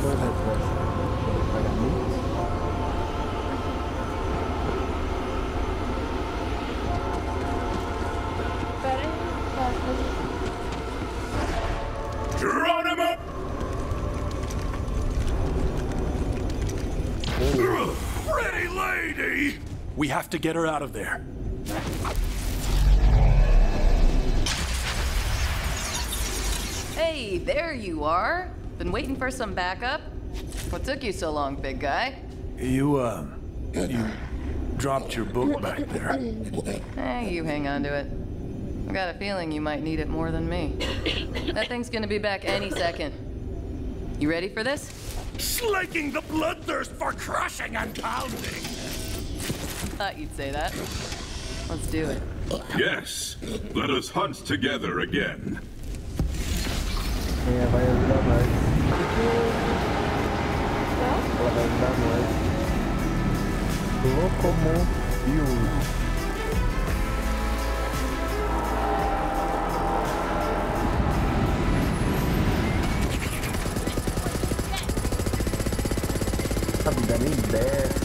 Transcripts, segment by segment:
foi o reflexo? Pagamento? Pera aí. Tá, mas... Geronimo! Pretty lady! We have to get her out of there. Hey, there you are. Been waiting for some backup? What took you so long, big guy? You, uh, you dropped your book back there. Hey, you hang on to it. I've got a feeling you might need it more than me. That thing's gonna be back any second. You ready for this? Slaking the bloodthirst for crushing and pounding! Thought you'd say that. Let's do it. Yes, let us hunt together again. Quem é, vai ajudar nós. Ela vai ajudar nós. Locomobius. Sabe, dá nem ideia.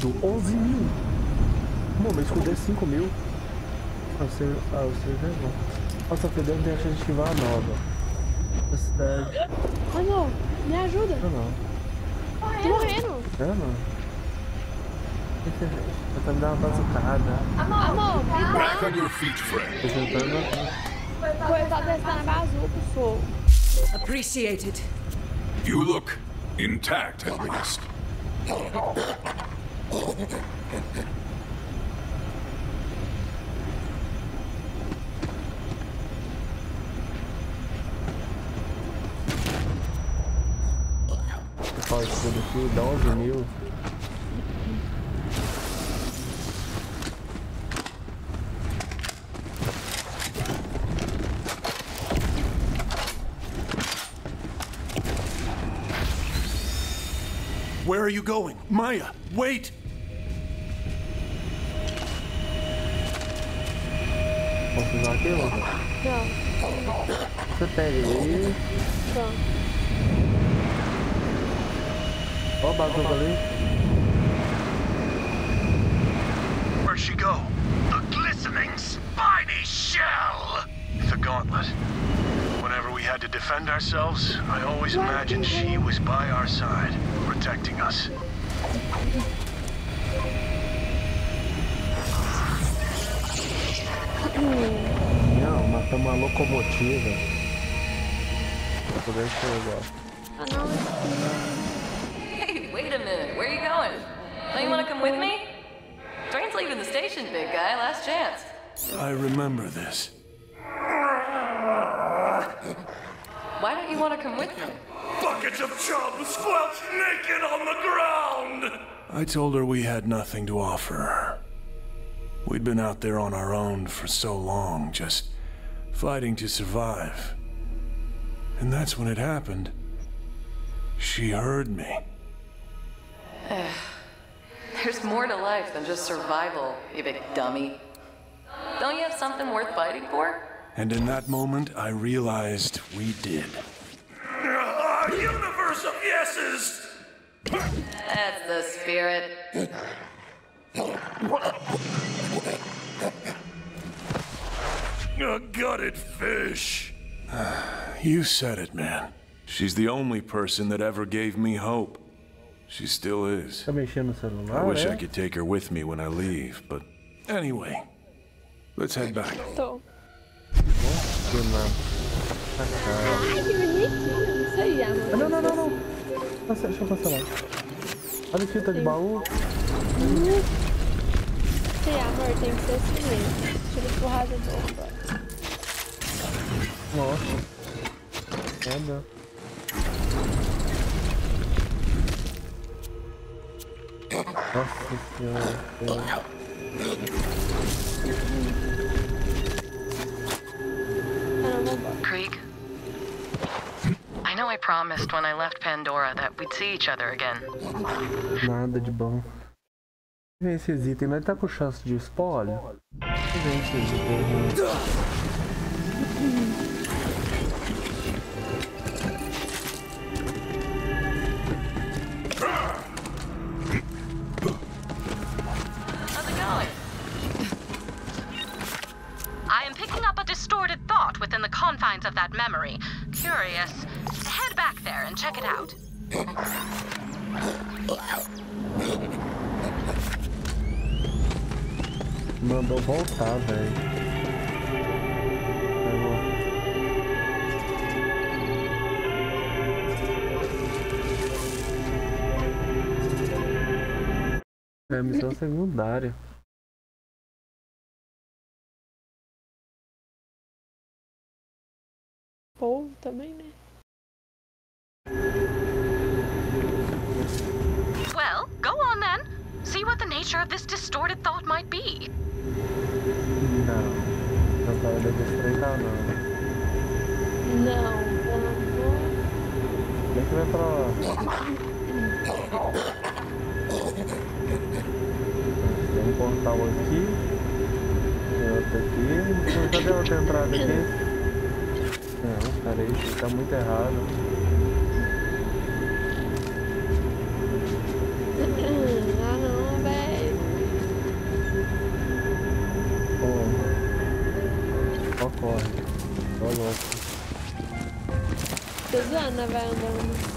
Tudo, 11 mil. Mano, meu escudo é 5 mil. Ah, você, ah, você já é bom. Nossa, Fedendo tem a chance de esquivar a nova. A cidade. Mano, me ajuda. Não, não. Tô morrendo. Não, não. Eu tô me dando uma bazucada. Amor, me Back on your feet, friend. Tô tentando. dá. Foi, eu tava testando a bazuca, sou. Appreciated. You look intact, at least. Aqui, dá 11 mil. Where are you going? Maya, wait! Posso usar aquilo? Não, Você pega ele. não. Ó a bazuca ali. Where'd she go? The glistening, spiny shell! The gauntlet. Whenever we had to defend ourselves, I always imagined she was by our side, protecting us. Não, matamos uma locomotiva. Pra poder chegar. Ah, não, with me? Train's leaving the station, big guy. Last chance. I remember this. Why don't you want to come with me? Buckets of chub squelched naked on the ground! I told her we had nothing to offer her. We'd been out there on our own for so long, just fighting to survive. And that's when it happened. She heard me. There's more to life than just survival, you big dummy. Don't you have something worth fighting for? And in that moment, I realized we did. A universe of yeses! That's the spirit. A gutted fish. You said it, man. She's the only person that ever gave me hope. She still is. Tá mexendo no celular? I wish é? I could take her with me when I leave, but anyway, let's head back. tô. Que na- Ai, que bonitinho. Isso aí, amor. Não, não, não, não. Passa, deixa eu passar lá. Olha aqui, tá de baú. Isso aí, amor, tem que ser assim mesmo. Tira porrada do. Nossa. Foda. Nossa senhora. Krieg? I know I promised when I left Pandora that we'd see each other again. Nada de bom. Vem esses itens, nós tá com chance de spoiler? Vem esses itens. vai pra lá. Tem um portal aqui. Tem outro aqui. Então cadê a outra entrada aqui? Não, peraí, isso tá muito errado. lenne velem valami.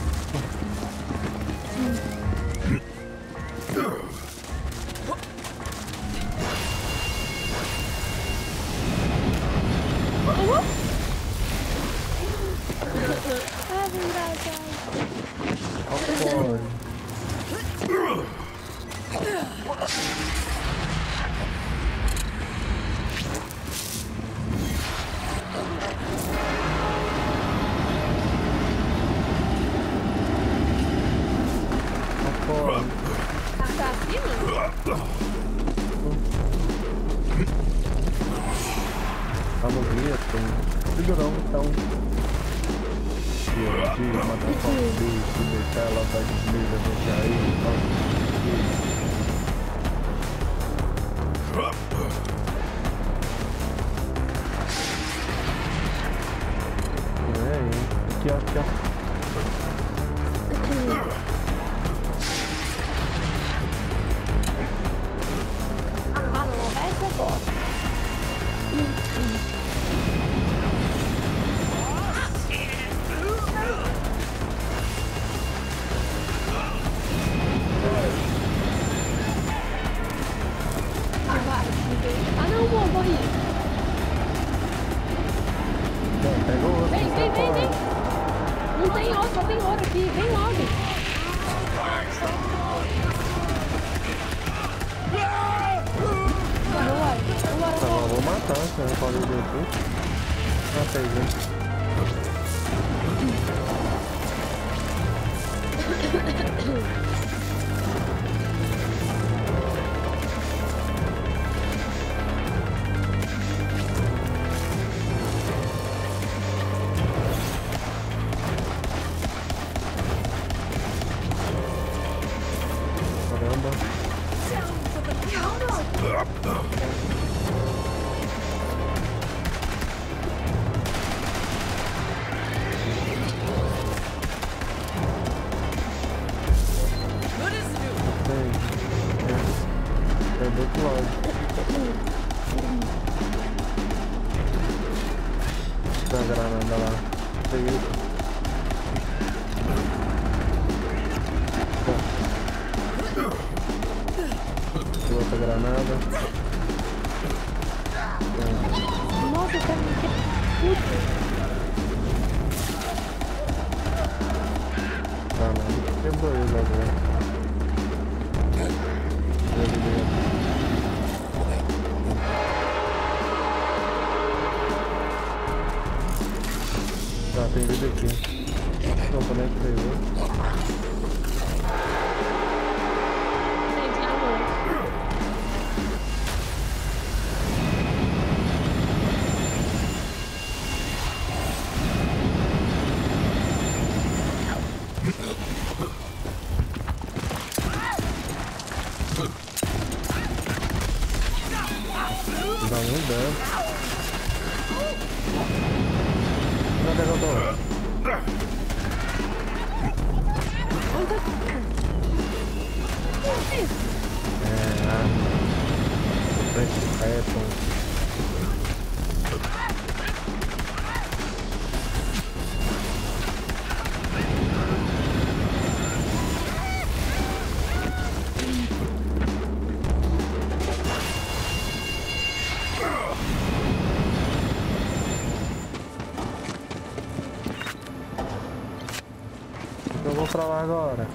pra lá agora.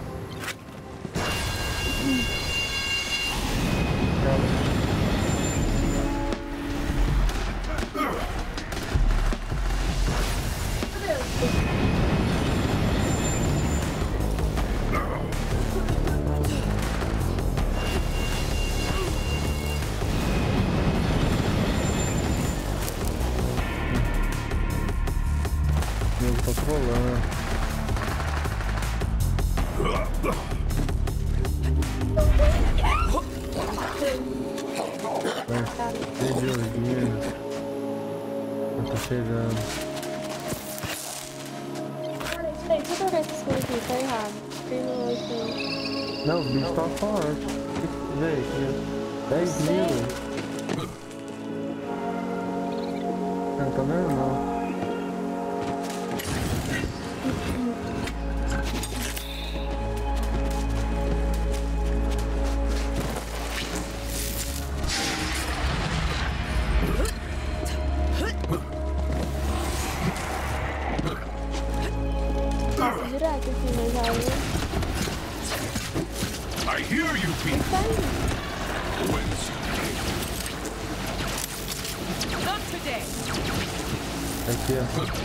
Aqui,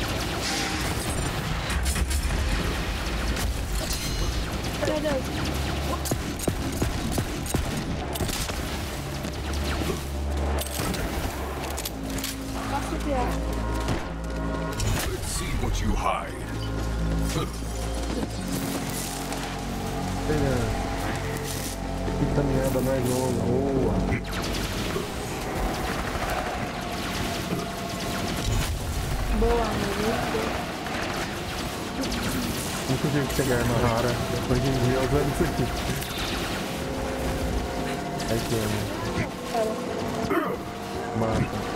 isso aqui. Aqui, Pera. ó. Mata.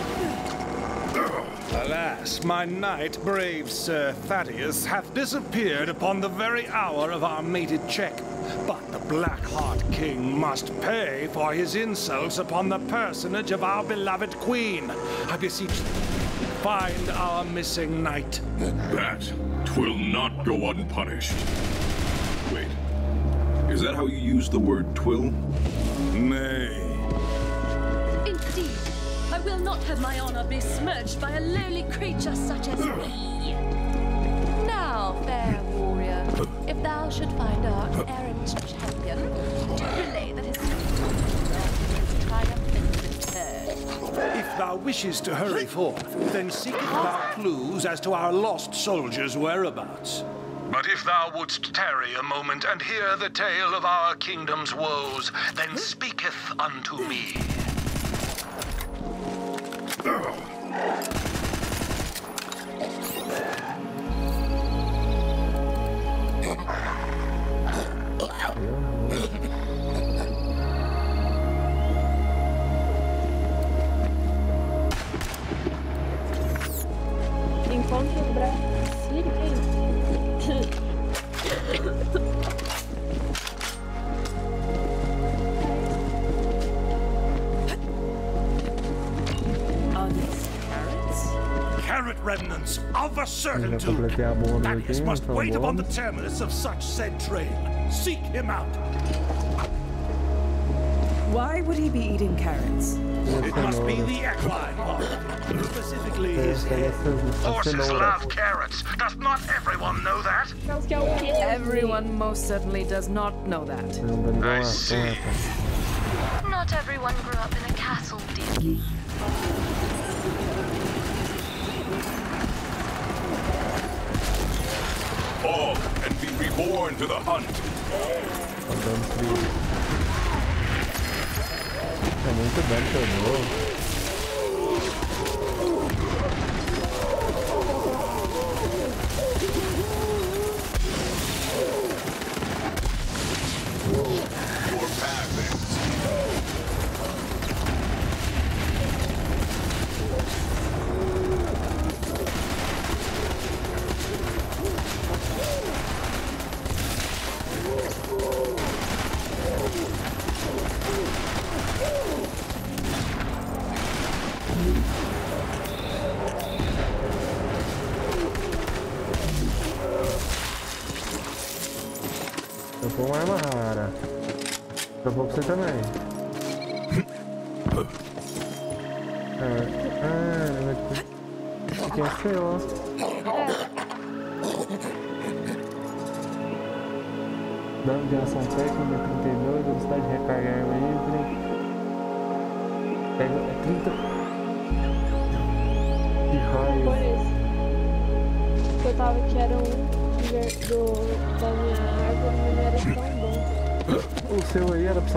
Alas, my knight, brave Sir Thaddeus, hath disappeared upon the very hour of our mated check. But the Blackheart King must pay for his insults upon the personage of our beloved queen. I beseech thee, find our missing knight. That will not go unpunished. Wait. Is that how you use the word twill? Nay. Indeed, I will not have my honor besmirched by a lowly creature such as me. Now, fair warrior, if thou should find our errant If thou wishes to hurry forth, then seeketh thou clues as to our lost soldiers' whereabouts. But if thou wouldst tarry a moment and hear the tale of our kingdom's woes, then speaketh unto me. Eu já certitude. completei a bomba aqui, Thaddeus must são wait upon the terminus of such said train. Seek him out. Why would he be eating carrots? It must be the equine part, specifically his Essa head. Horses love carrots. Does not everyone know that? Mas que é o quê? Everyone most certainly does not know that. Não, dando igual I see. Not everyone grew up in a castle, dear. Reborn to the hunt. Muito dano que bom. O seu aí era pro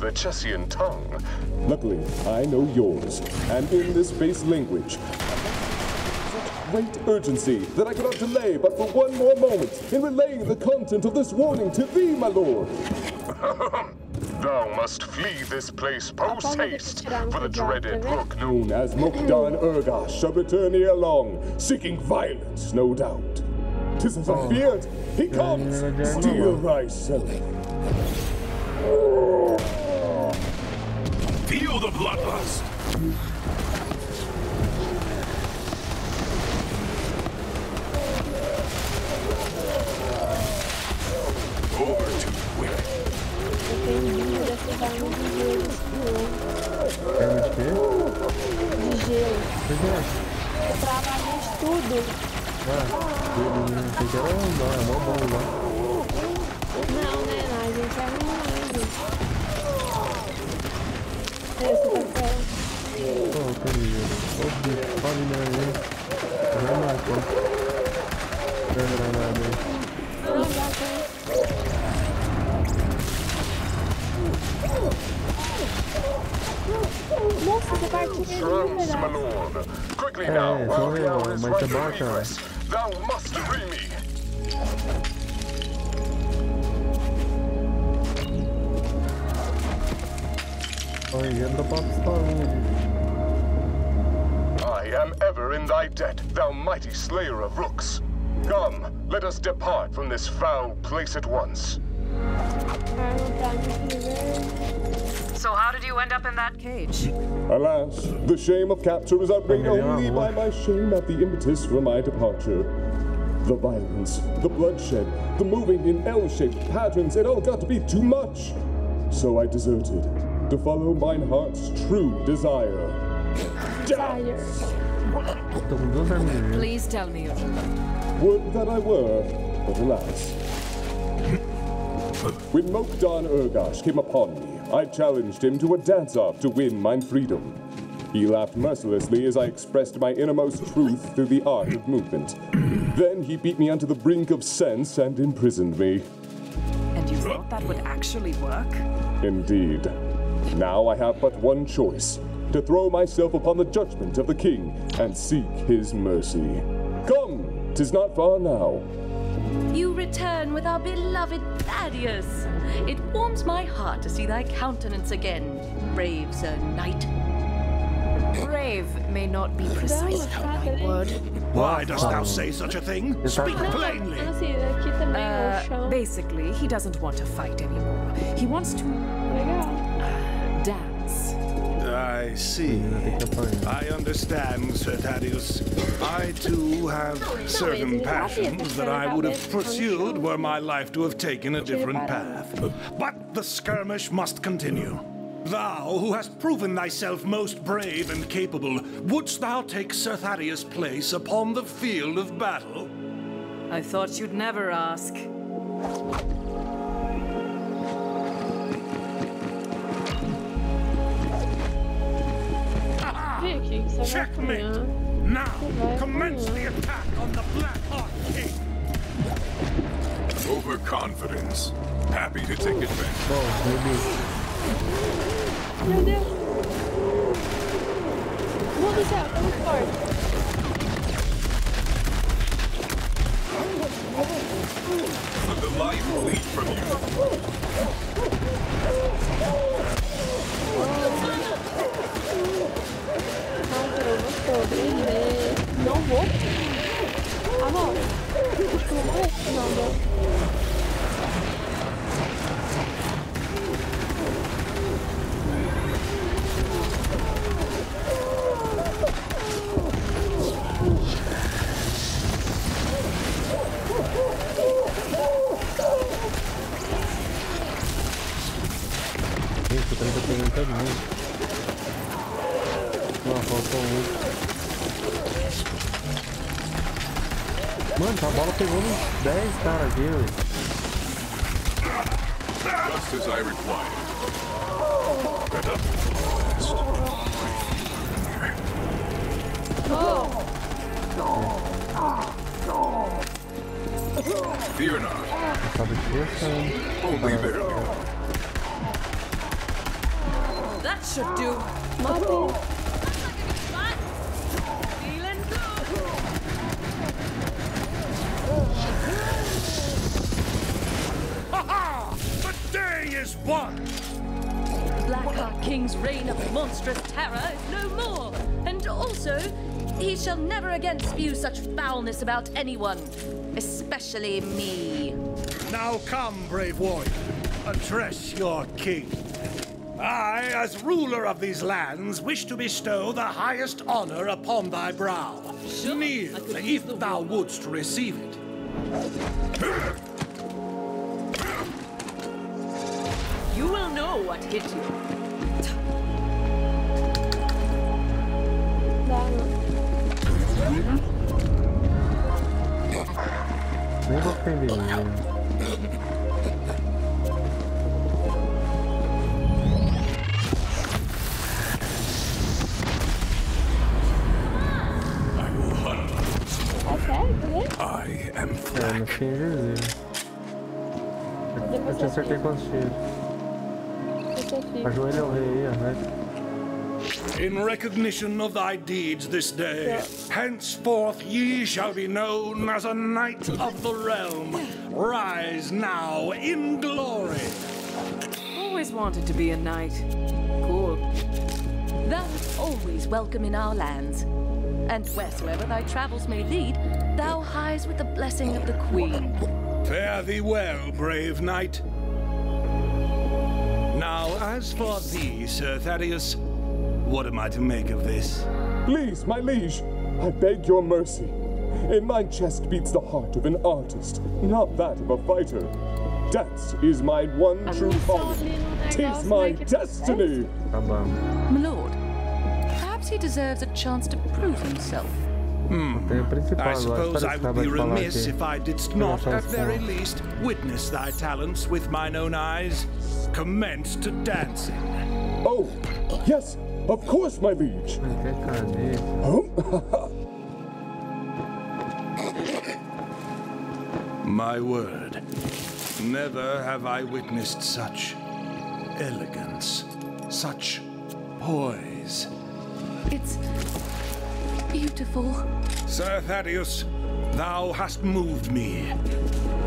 not the Chessian tongue. Luckily, I know yours, and in this base language. Such great urgency that I cannot delay but for one more moment in relaying the content of this warning to thee, my lord. Thou must flee this place post haste, for the dreaded brook Known as Mokdan Urgash shall return ere long, seeking violence, no doubt. Tis as I oh. feared. He comes. Steel thyself. Feel the bloodlust. Over too quick. Entendi dessas armas de gelo. Arma de quê? De gelo. Pois é. Eu trabalhei de tudo. Ah, ele não sei que era não, é mó bom lá. Não, né? Não, a gente é arrumado. Esse tá certo. Pô, querido. Ô, bicho, fala né, né? Vai matar. Não vai dar nada aí. Não, já. Nossa, em Shrouds, my lord. É, só while the eu, hour is mas é bacana. Thou must free me. Ó, ia dropar uma pistolinha. I am ever in thy debt, thou mighty slayer of rooks. Come, let us depart from this foul place at once. Arma pra mim primeiro. So how did you end up in that cage? Alas, the shame of capture is outweighed only by my shame at the impetus for my departure. The violence, the bloodshed, the moving in L-shaped patterns, it all got to be too much. So I deserted to follow mine heart's true desire. Fire. Tô com duas arminhas. Please tell me your Would that I were, but alas. When Mokdan Urgash came upon me, I challenged him to a dance-off to win mine freedom. He laughed mercilessly as I expressed my innermost truth through the art of movement. Then he beat me onto the brink of sense and imprisoned me. And you thought that would actually work? Indeed. Now I have but one choice to throw myself upon the judgment of the king and seek his mercy. Come, tis not far now. You return with our beloved Thaddeus. It warms my heart to see thy countenance again, brave Sir Knight. Brave may not be precisely the right word. Why dost thou say such a thing? Speak plainly. Assim, aqui também é o Uh, basically, he doesn't want to fight anymore. He wants to Legal. dance. I see. I understand, Sir Thaddeus. I too have certain passions that I would have pursued were my life to have taken a different path. But the skirmish must continue. Thou, who hast proven thyself most brave and capable, wouldst thou take Sir Thaddeus' place upon the field of battle? I thought you'd never ask. Vem aqui, que você vai Checkmate! apanhar. Now, Você commence the attack on the Black Blackheart King! Overconfidence. Happy to take advantage. Meu Deus. Meu Deus do céu, tá muito forte. Let the life bleed from you. Nossa, eu não tô bem. Não vou. Ah, não. Não vou. Não, não. Gente, o trem tá faltou um. Mano, a bola pegou nos 10 caras aqui, velho. Just as I required. Fear not. Only barely. Monstrous terror is no more. And also, he shall never again spew such foulness about anyone, especially me. Now come, brave warrior, address your king. I, as ruler of these lands, wish to bestow the highest honor upon thy brow. Kneel, if thou wouldst receive it. You will know what hit you. Nem vou ofender ele. I will hunt. É sério, né? I am É, no fim eles Eu Depois te eu acertei fico. quantos tiros? Esse eu fico. Ajoelha é o rei aí, ó, né? In recognition of thy deeds this day, henceforth ye shall be known as a knight of the realm. Rise now in glory. Always wanted to be a knight. Cool. Thou art always welcome in our lands. And wheresoever thy travels may lead, thou hies with the blessing of the Queen. Fare thee well, brave knight. Now, as for thee, Sir Thaddeus, what am I to make of this? Please, my liege, I beg your mercy. In my chest beats the heart of an artist, not that of a fighter. Dance is my one true calling. Tis my destiny. Acabamos. My lord, perhaps he deserves a chance to prove himself. Hmm. Tem o principal I suppose I would be remiss if I didst not, at very least, witness thy talents with mine own eyes. Commence to dancing. Oh, yes, of course, my liege. Que cadê? Oh, My word, never have I witnessed such elegance, such poise. It's beautiful. Sir Thaddeus, thou hast moved me.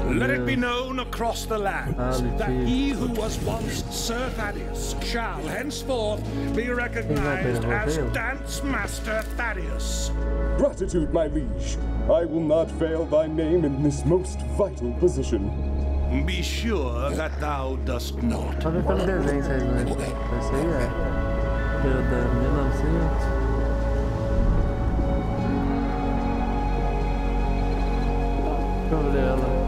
Let it be known across the lands that he who was once Sir Thaddeus shall henceforth be recognized as Dance Master Thaddeus. Gratitude, my liege. I will not fail thy name in this most vital position. Be sure that thou dost not. Ler ela.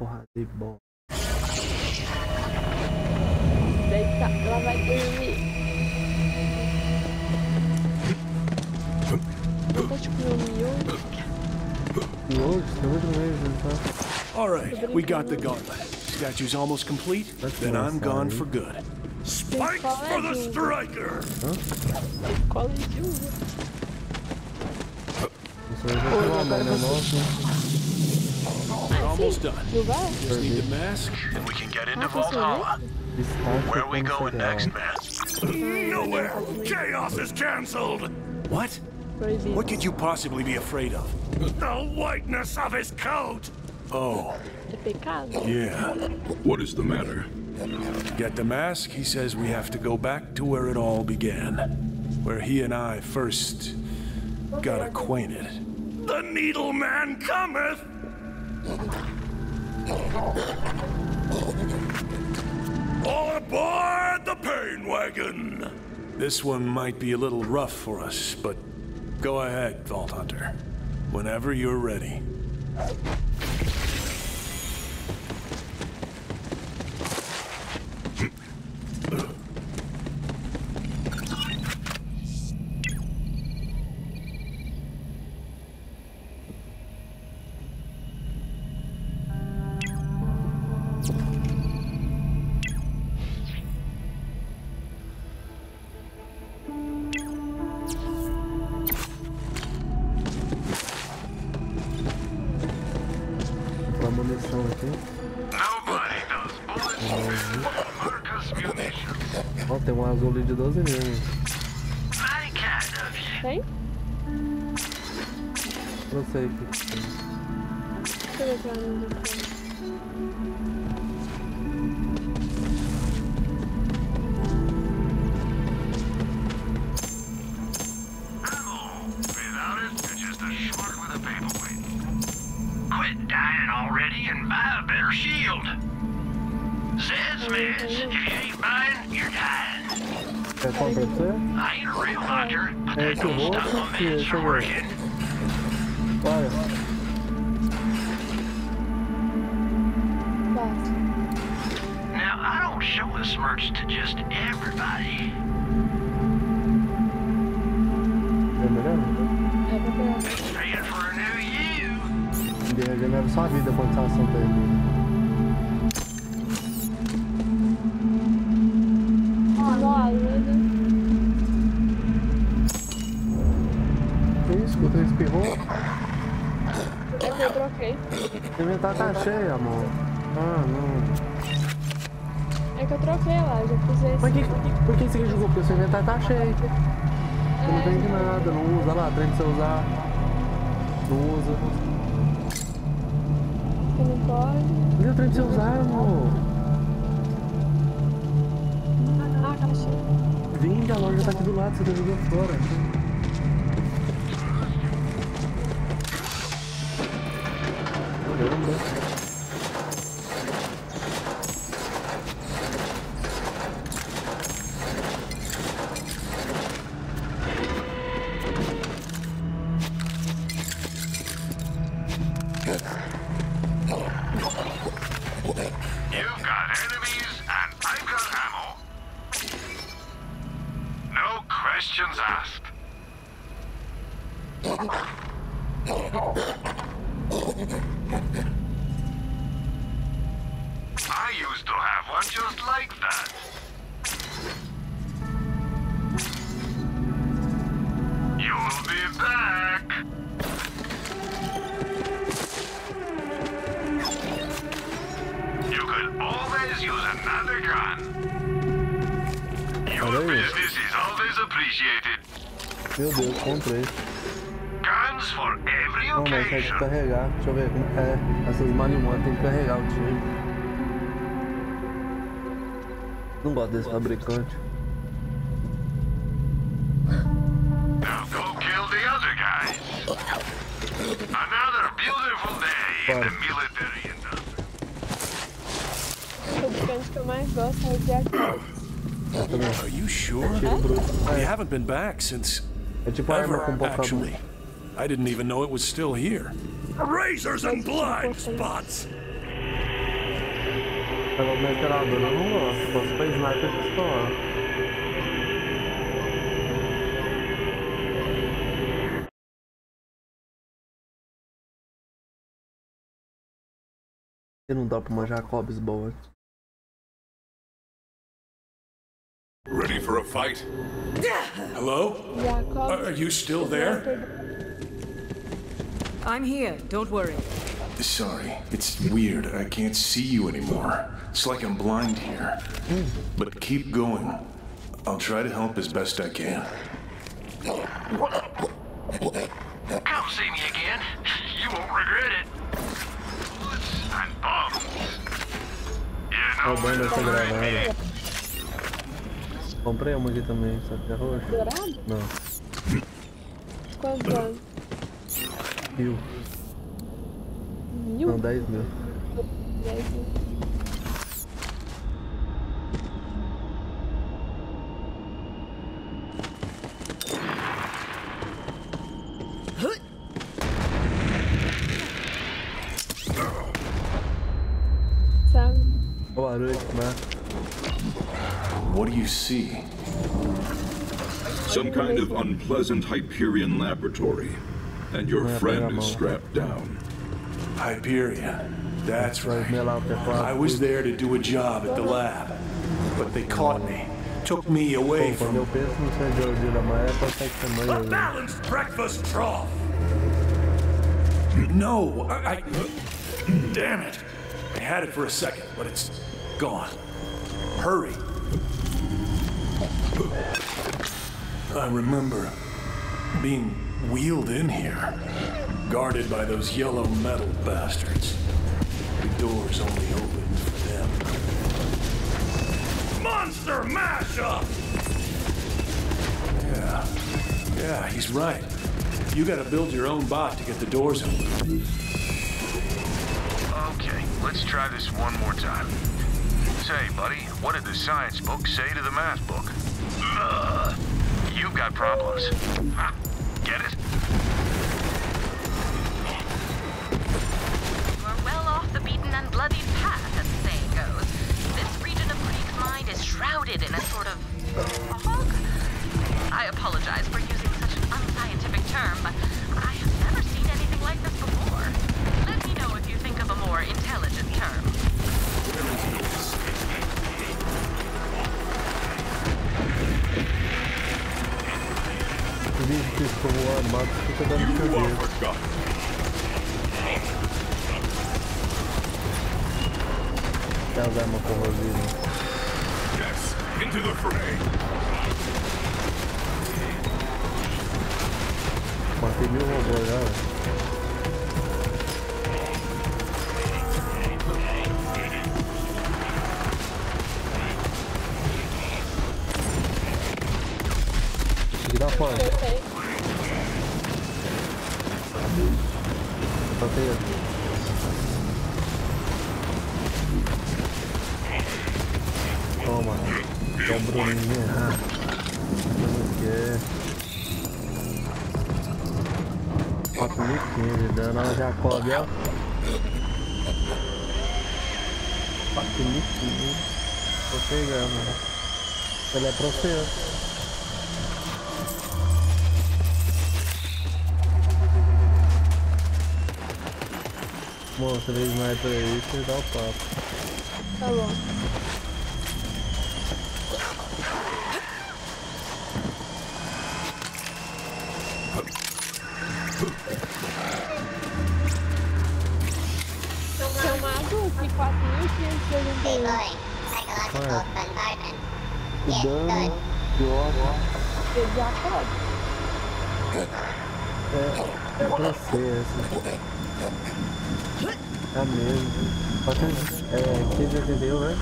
Porrada e bom. Deita, ela vai dormir. Eu tô tipo no miojo. Miojo? Você muito mesmo, tá? All right, we got the gauntlet. Statue's almost complete, then I'm gone for good. Spikes for the striker! Cola almost done. Não vai? Just need the mask, and we can get into Valhalla. funcionou? Está Where we going cereal. next, man? Nowhere! Chaos is cancelled! What? What could you possibly be afraid of? The whiteness of his coat! Oh, É pecado. yeah. What is the matter? Get the mask? He says we have to go back to where it all began. Where he and I first got acquainted. The Needle Man cometh! All aboard the pain wagon! This one might be a little rough for us, but go ahead, Vault Hunter. Whenever you're ready. Esse. Mas que, por que você jogou? Porque o seu inventário tá cheio. Você não vende nada, não usa lá, trem pra você usar. Não usa. Que não pode. Cadê o trem pra você usar, amor? Ah, caixinha. Vende, a loja tá aqui do lado, você tá jogando fora. I used to have one just like that. You'll be back. You could always use another gun. Your Olha business is always appreciated. Meu Deus, comprei. Guns for Não, mas tem que carregar. Deixa eu ver como é. Essas marimãs tem que carregar o time. Não gosto desse fabricante. Now go kill the other guys. Another beautiful day in the military industry. O fabricante que eu mais gosto é o Jack Are you sure? We haven't been back since É tipo arma com ever, pouca actually. I didn't even know it was still here. Razors and blind spots. Pega o metralhador, eu não gosto. Gosto pra sniper e pistola. E não dá pra uma Jacobs boa. Ready for a fight? Hello? Jacob. Are you still there? I'm here, don't worry. Sorry, it's weird. I can't see you anymore. It's like I'm blind here. But keep going. I'll try to help as best I can. Come see me again. You won't regret it. I'm bummed. Ó, o oh, banner tá gravado. Comprei uma aqui também, só que é roxa. Dourado? Não, Quantos anos? Mil. Mil? Não, 10 mil. Dez mil. Sabe? Ó, o barulho que mata. What do you see? Some kind of unpleasant Hyperion laboratory. And your friend is strapped down. Hyperion. That's right. Melar até quatro. I was there to do a job at the lab. But they caught me. Took me away Pô, quando eu from penso no Sr. Jordi da Maia, é pra sair que tamanho. a balanced breakfast trough. No, I, I. Damn it. I had it for a second, but it's gone. Hurry. I remember being wheeled in here, guarded by those yellow metal bastards. The doors only opened for them. Monster mashup! Yeah, yeah, he's right. You gotta build your own bot to get the doors open. Okay, let's try this one more time. Say, buddy, what did the science book say to the math book? Ugh. You've got problems. Get it? You're well off the beaten and bloodied path, as the saying goes. This region of Krieg's mind is shrouded in a sort of fog. I apologize for using such an unscientific term, but I have never seen anything like this before. Let me know if you think of a more intelligent term. O bicho que escovou armado fica dando You are cerveja. forgotten. Tem as armas corrosivas. Yes, into the fray. Matei mil robôs já, Aqui dá fora. Eu sei. Matei aqui. Toma. É o Bruninho. Ah. Como que é? 4.500 de dano, ela já cobre, ó. 4.500. Tô pegando, né? Ele é pra você. Moça, vem sniper aí, você dá o papo. Tá bom. Eu mato esse 4.581. O dano de óbvio Ele já pode. é, é pra você, essa. É a mesma. Só que é 581, né?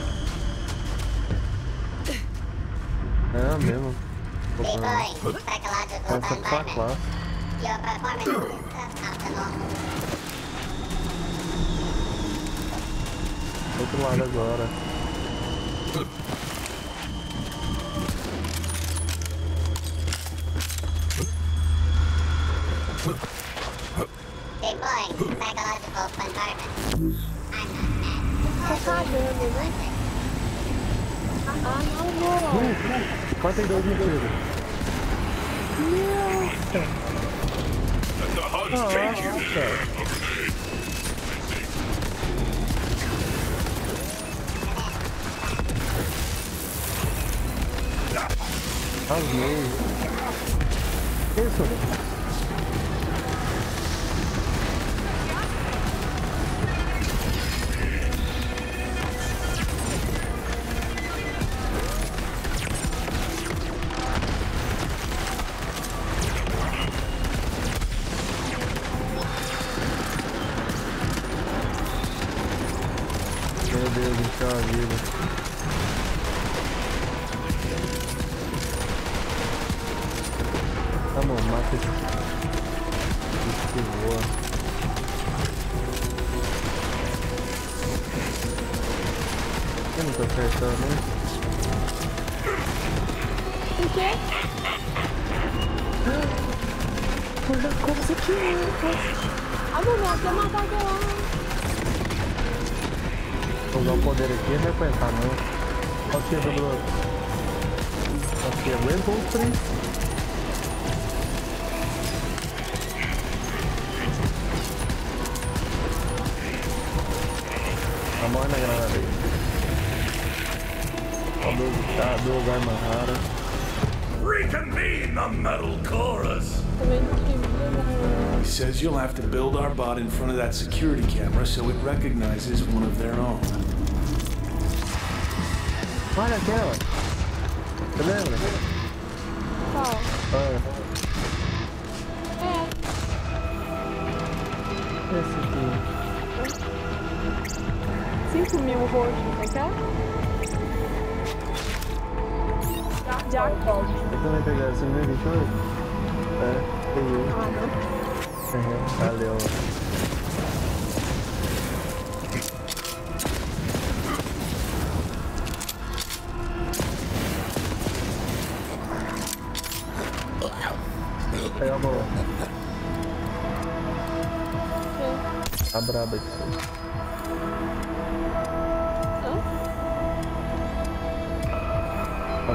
É a mesma. Essa é só a classe. Outro lado agora. Tá cagando, né? Ah, não, não. Uh, 42 mentiras. Let the hugs take you. Nossa. Rasguei. Que aguentou os três. Tá morre na granada aí. Ó, duas, tá, duas armas raras. Reconvene the metal chorus! He says you'll have to build our bot in front of that security camera so it recognizes one of their own. Olha aquela. Você lembra? Você quer? Já Eu também peguei essa 2028? É, peguei. Ah, não. Valeu. Pega a bola. Tá braba aqui.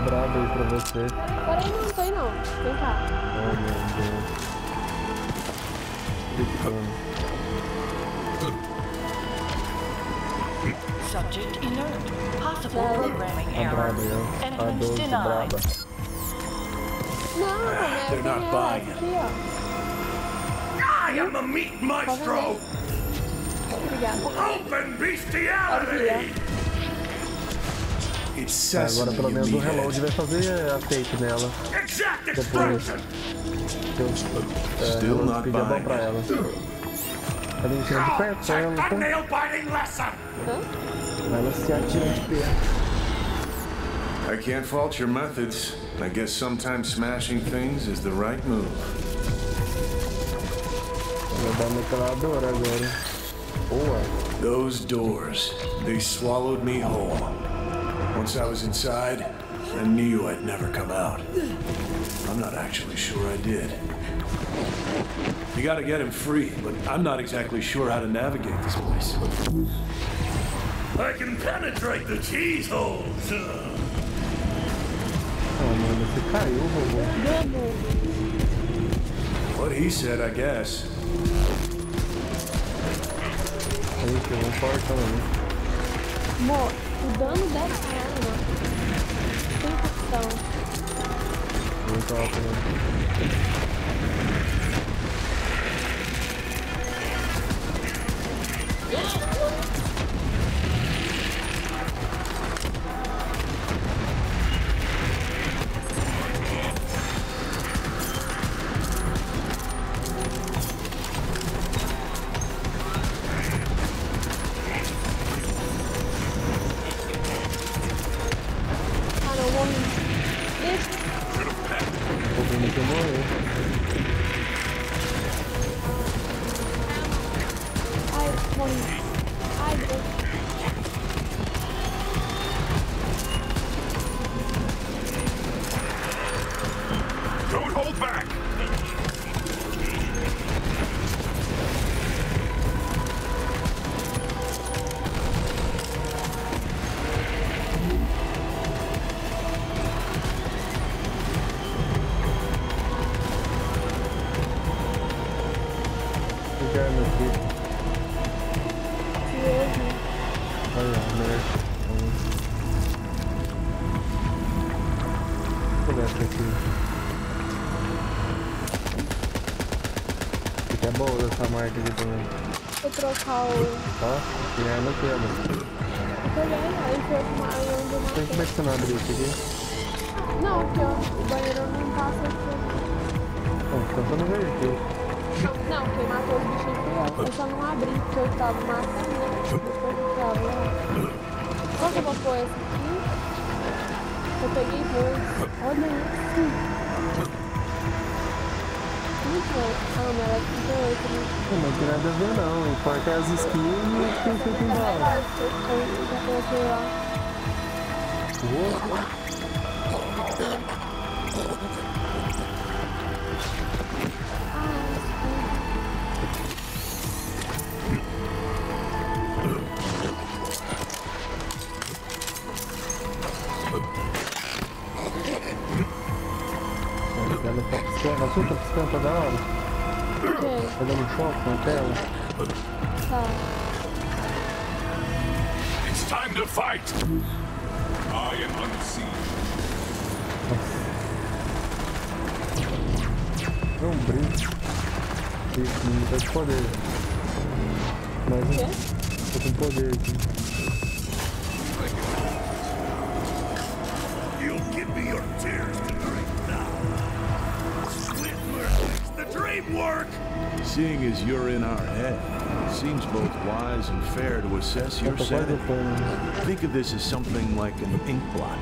Tá aí pra você. Peraí, não, não sei não. Vem cá. Oh meu Deus. Ficando. Subject inert. Possible programming Tá error. braba aí. Tá Entrance doce, denied. braba. Não, né? They're not buying essa aqui, ó. I am the meat maestro! Obrigada. Open bestiality! It's É, sesame, agora pelo you menos o meathead. reload vai fazer a fake nela. Exact Depois. expression! Eu, é, Still reload not speed é bom buying pra ela. Ela ensina de perto, Check ela, the então, nail biting lesson! ela se atira de perto. I can't fault your methods. I guess sometimes smashing things is the right move. Vou dar metralhadora agora. Boa. Those doors, they swallowed me whole. Once I was inside, I knew I'd never come out. I'm not actually sure I did. You gotta get him free, but I'm not exactly sure how to navigate this place. I can penetrate the cheese holes! Mano, você caiu, robô. What he said, I guess. Aí, tem portão ali. Amor, o dano dessa arma tem opção. Muito marca aqui também. Vou trocar o. Ó, que arma aqui, ó. Eu peguei, aí foi uma matei. como é que você não abriu isso aqui? Não, porque o banheiro não passa aqui. Bom, então você não verteu. Mas não tem nada a ver não. Importa é as skins e o que tem feito embaixo. Tá dando choque na tela. Tá. It's time to fight! I am unseen. É um brinco. Isso, não tá de poder. Mas um. Tô com poder aqui. You'll give me your tears dream work! Seeing as you're in our head, it seems both wise and fair to assess your Tá quase sanity. plano. Think of this as something like an ink blot.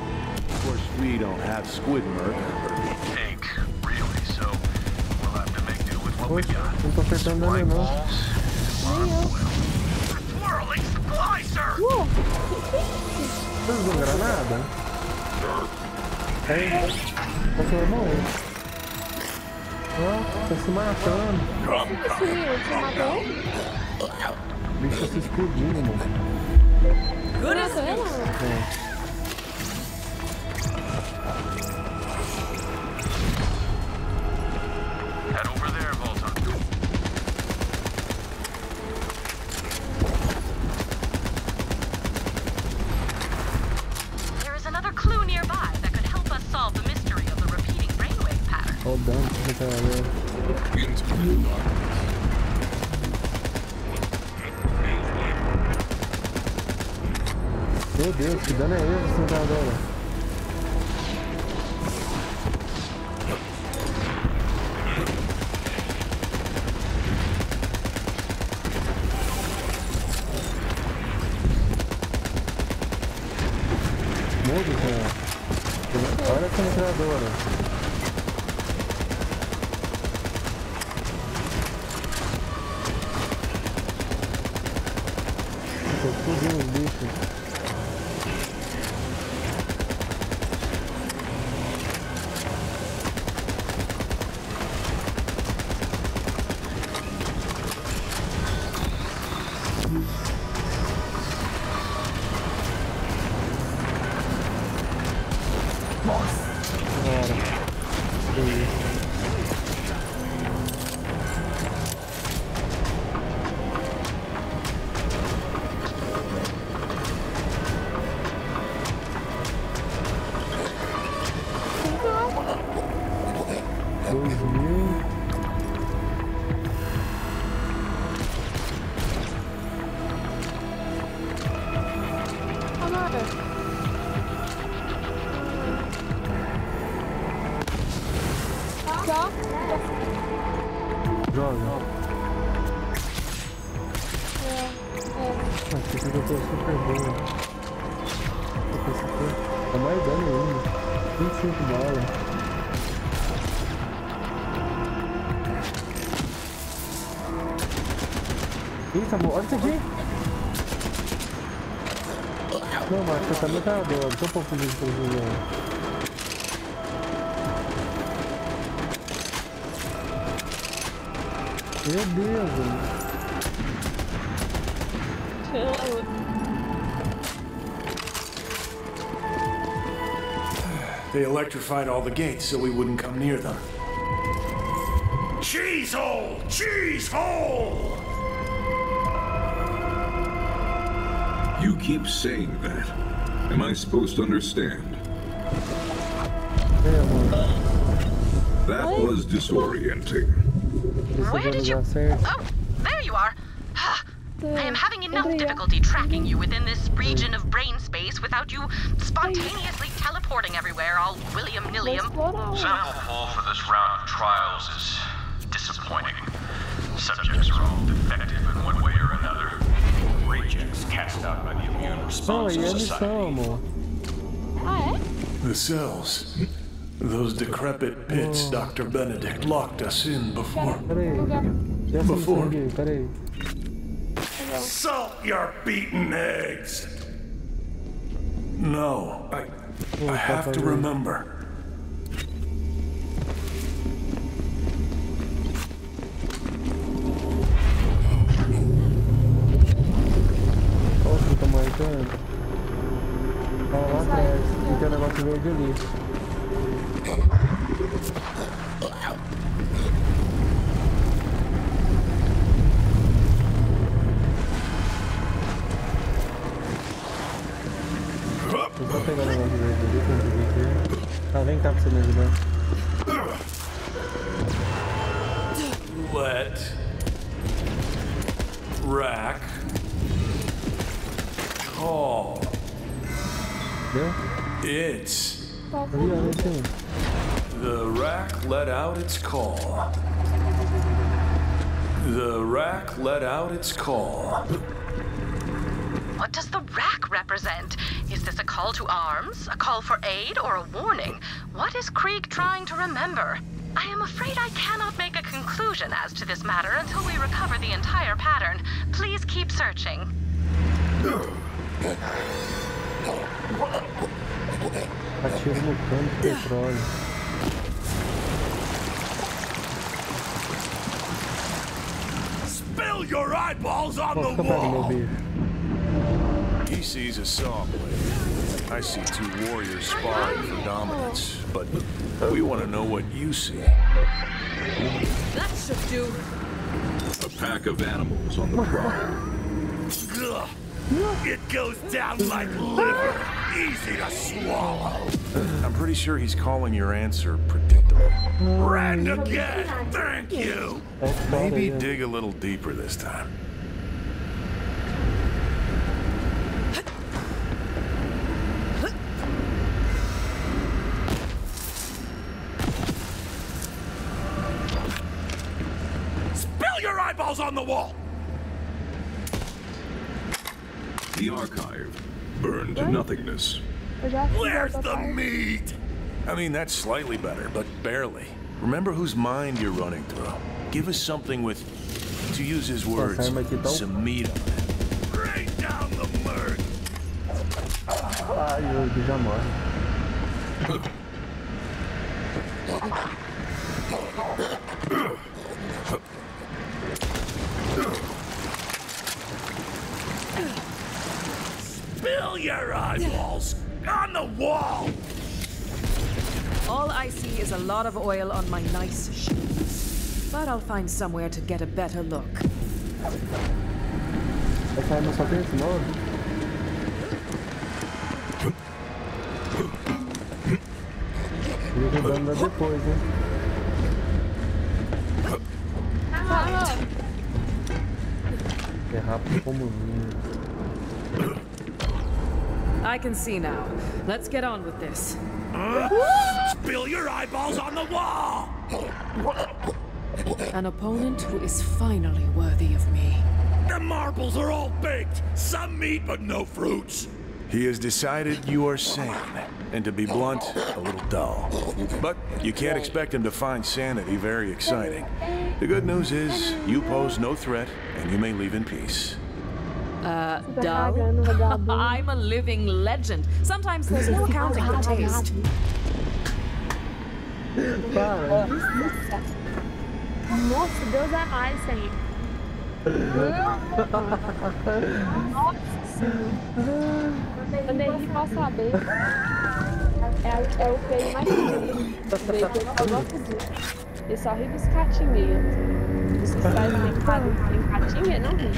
Of course, we don't have squid murk. Ink, really, so we'll have to make do with what we Poxa, got. não tô apertando nada não. Swirling splicer! Vocês usam granada? É. Qual Ó, tá se matando. Esse menino, você matou? O bicho tá se explodindo, mano. Matou ela? É. Meu Deus, que dano é esse, aqui! Não, mas você também tá doido. Tô um pouco de produção. Meu Deus, velho. They electrified all the gates so we wouldn't come near them. Cheese hole! Cheese hole! Keep saying that. Am I supposed to understand? That was disorienting. Where did you... Oh, there you are. I am having enough difficulty tracking you within this region of brain space without you spontaneously teleporting everywhere, all William Nilliam. Sample pool for this round of Immune Não, Response aí é Society. missão, amor. Ah, é? The cells. Those decrepit pits Dr. Benedict locked us in before. Peraí. Já assisti Before. Salt your beaten eggs. No, I, I have to remember. Let out its call. What does the rack represent? Is this a call to arms, a call for aid, or a warning? What is Krieg trying to remember? I am afraid I cannot make a conclusion as to this matter until we recover the entire pattern. Please keep searching. Atiro no cano petróleo. Eyeballs on Pô, fica perto do meu bicho. He sees a saw blade. I see two warriors sparring for dominance. But we want to know what you see. That should do. A pack of animals on the prowl. It goes down like liver. Easy to swallow. I'm pretty sure he's calling your answer predictable. Ran again. Thank you. Maybe dig a little deeper this time. Spill your eyeballs on the wall. The archive burned to nothingness. Eu já fiz Where's the parte. meat? I mean, that's slightly better, but barely. Remember whose mind you're running through. Give us something with, to use his words, arma aqui tá some meat on it. Rain down the murk. Ai, o bicho já morre. Spill your eyeballs on the wall. All I see is a lot of oil on my nice shoes. But I'll find somewhere to get a better look. Como ninho. I can see now. Let's get on with this. Spill your eyeballs on the wall. An opponent who is finally worthy of me. The marbles are all baked. Some meat, but no fruits. He has decided you are sane, and to be blunt, a little dull. But you can't expect him to find sanity very exciting. The good news is, you pose no threat, and you may leave in peace. Uh, dull? I'm a living legend. Sometimes there's no accounting for taste. Para. Nossa, Deus é mais, Senhor. Nossa Senhora. Quando ele possa saber. É, é o que ele mais queria. Eu gosto disso. Ele só ri dos catingueiros. Os que fazem tem carinho, tem catinha, não ri.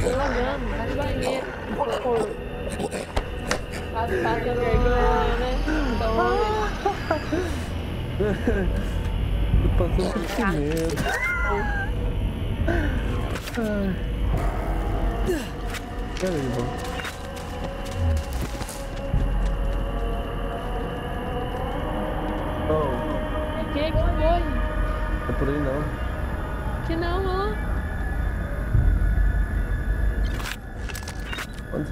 Jogando, vai no banheiro. Pô. Tá passando vergonha, né? Tô passando por medo. Peraí, vamos. O que que foi? É por aí não. Que não, ó.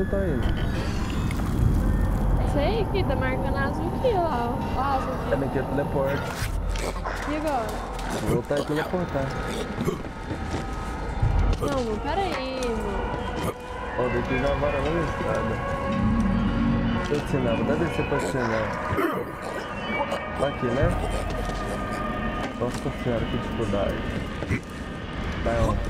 Você tá indo? Sei que tá marcando azul aqui, ó. Ó, azul aqui. Também é teleporte. E agora? Vou voltar e teleportar. Não, não, pera aí, mano. Ó, daqui já vara lá na estrada. Deixa eu te ensinar, vou dar descer pra te ensinar. Aqui, né? Nossa senhora, que dificuldade. Vai onde?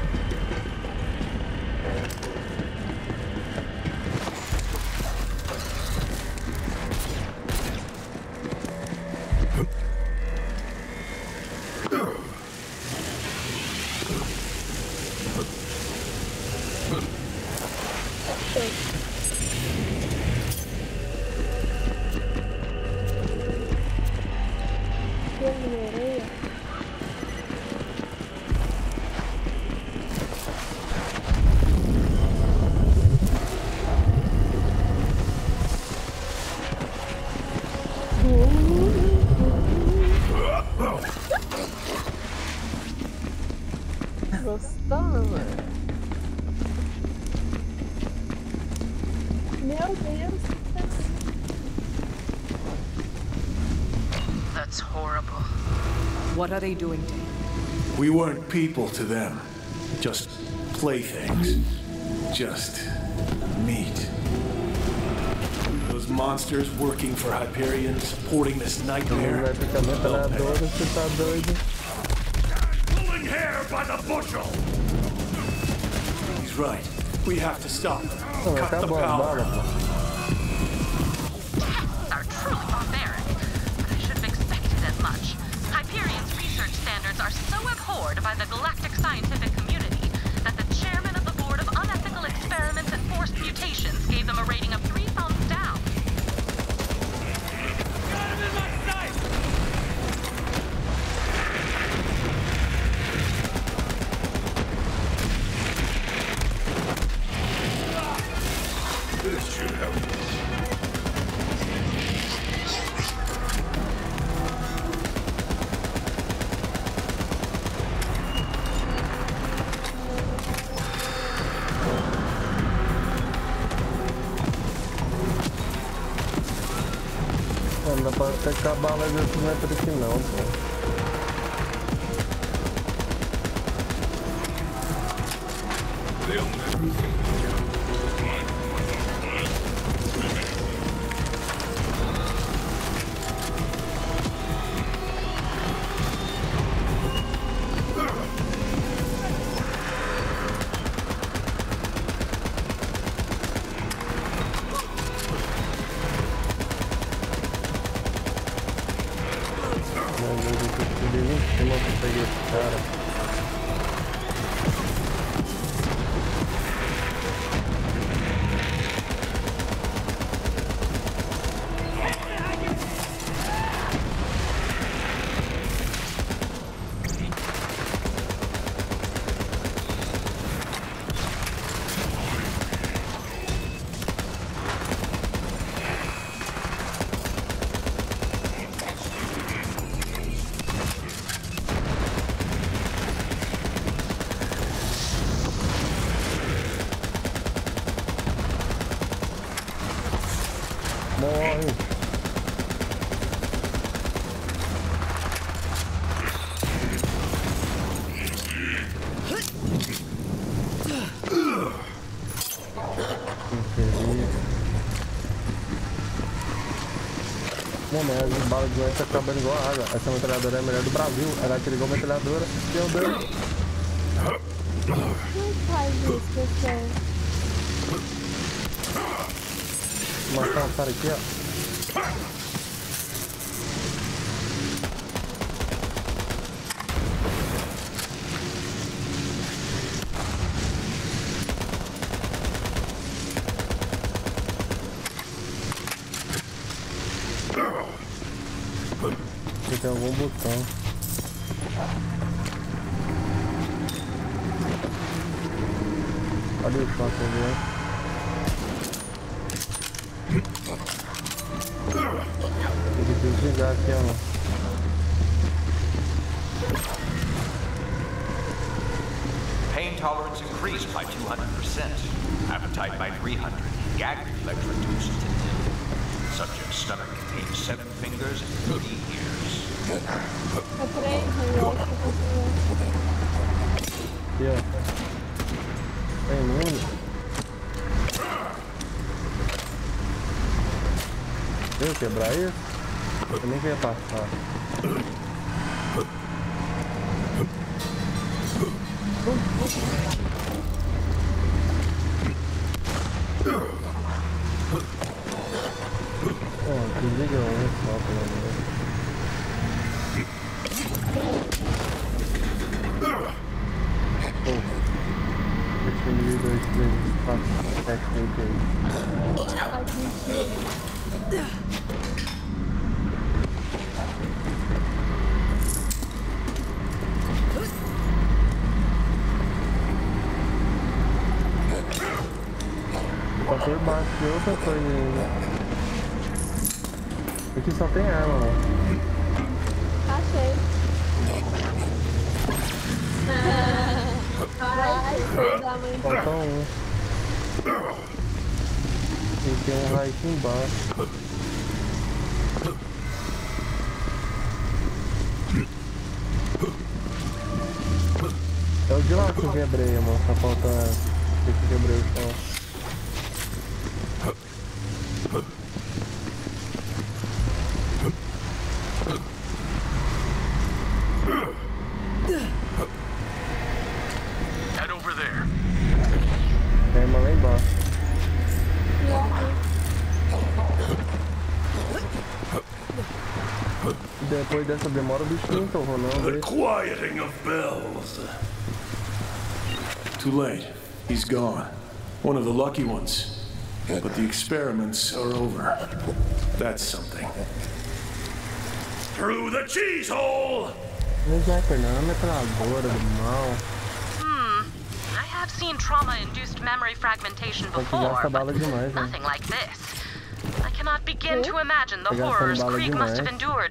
Are they doing to you? We weren't people to them. Just playthings. Just meat. Those monsters working for Hyperion, supporting this nightmare. Vai ficar metralhadora, você tá doido. Pulling hair by the bushel! He's right. We have to stop them. Cut the power. Dá pra antes tá acabando igual a água. Essa metralhadora é a melhor do Brasil. Ela desligou a metralhadora. Deu dano. Como faz isso, pessoal? Vou matar um cara aqui, ó. quebrar isso? Eu nem queria passar. dessa demora, o bicho não. The quieting of bells. Too late. He's gone. One of the lucky ones. But the experiments are over. That's something. Through the cheese hole! Hmm. I have seen trauma-induced memory fragmentation before, nothing like this. I cannot begin to imagine the horrors Krieg must have endured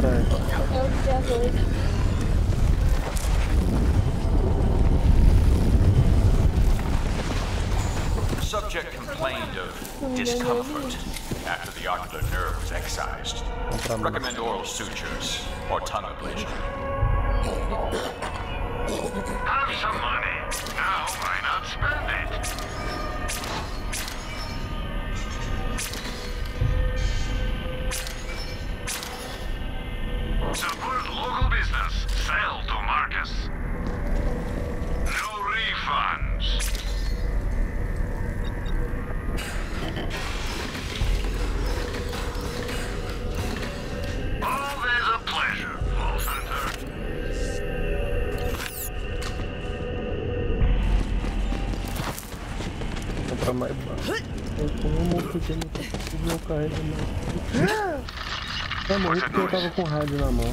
out subject complained of discomfort after the ocular nerve was excised. Recommend oral sutures or tongue ablation. Have some money. Now, why not spend it? tava com o rádio na mão.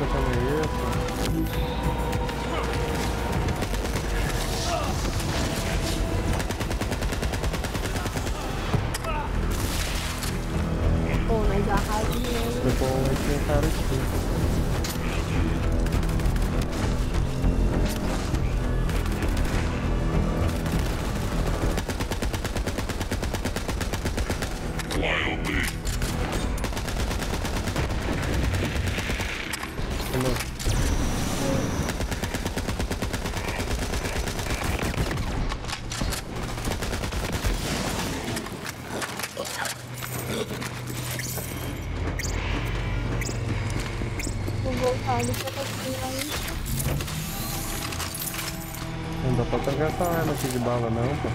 Isso, não, você também isso. Vou voltar do que eu tô aí. Não dá pra pegar essa arma aqui de bala não, pô.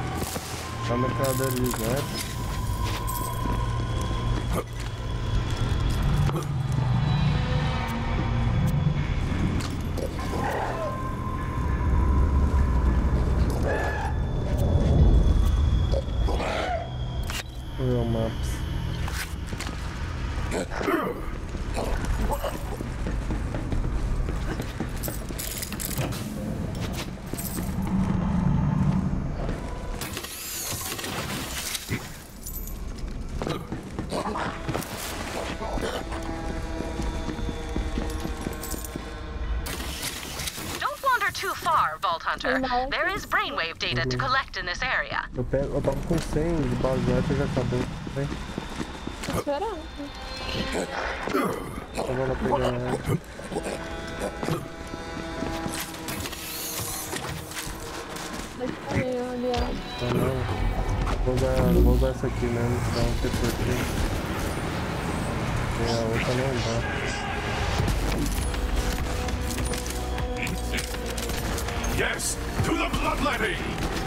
Só metralhadora de sniper. Far, Vault Hunter. There is brainwave data to collect in this area. Eu, pego, eu tava com 100 de bala de sniper e já acabou. Vem. Tô esperando. Eu lá pegar ela. Deixa eu olhar. Ah, não. Vou usar, vou usar essa aqui mesmo, pra não ter porquê. A outra não dá. Yes, to the bloodletting!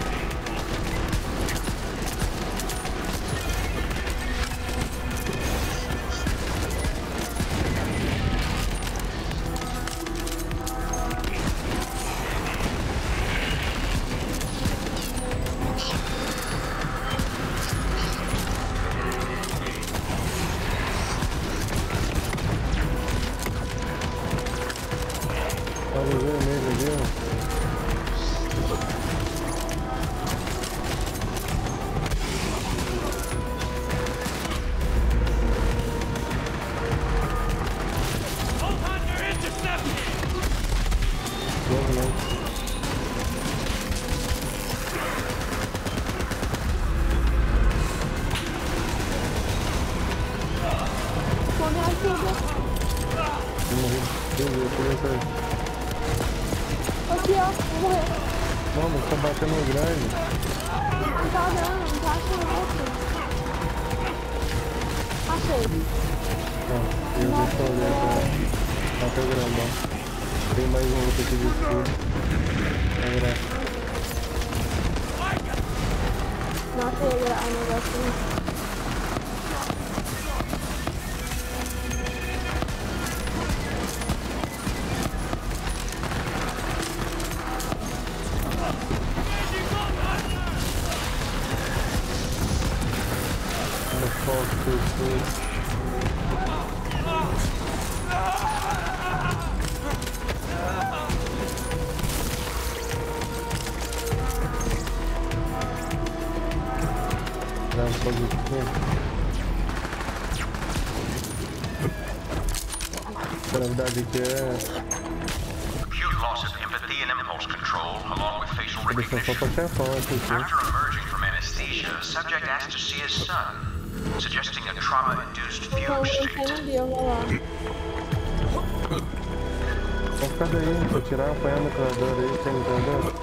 Acute loss of empathy and impulse control, along with facial Deixa eu só recognition. pra chefão aqui. After emerging from anesthesia, the subject asked to see his son, suggesting a trauma-induced fugue state. entendi, vou ficar daí, vou tirar, apanhar a metralhadora aí, tem metralhadora?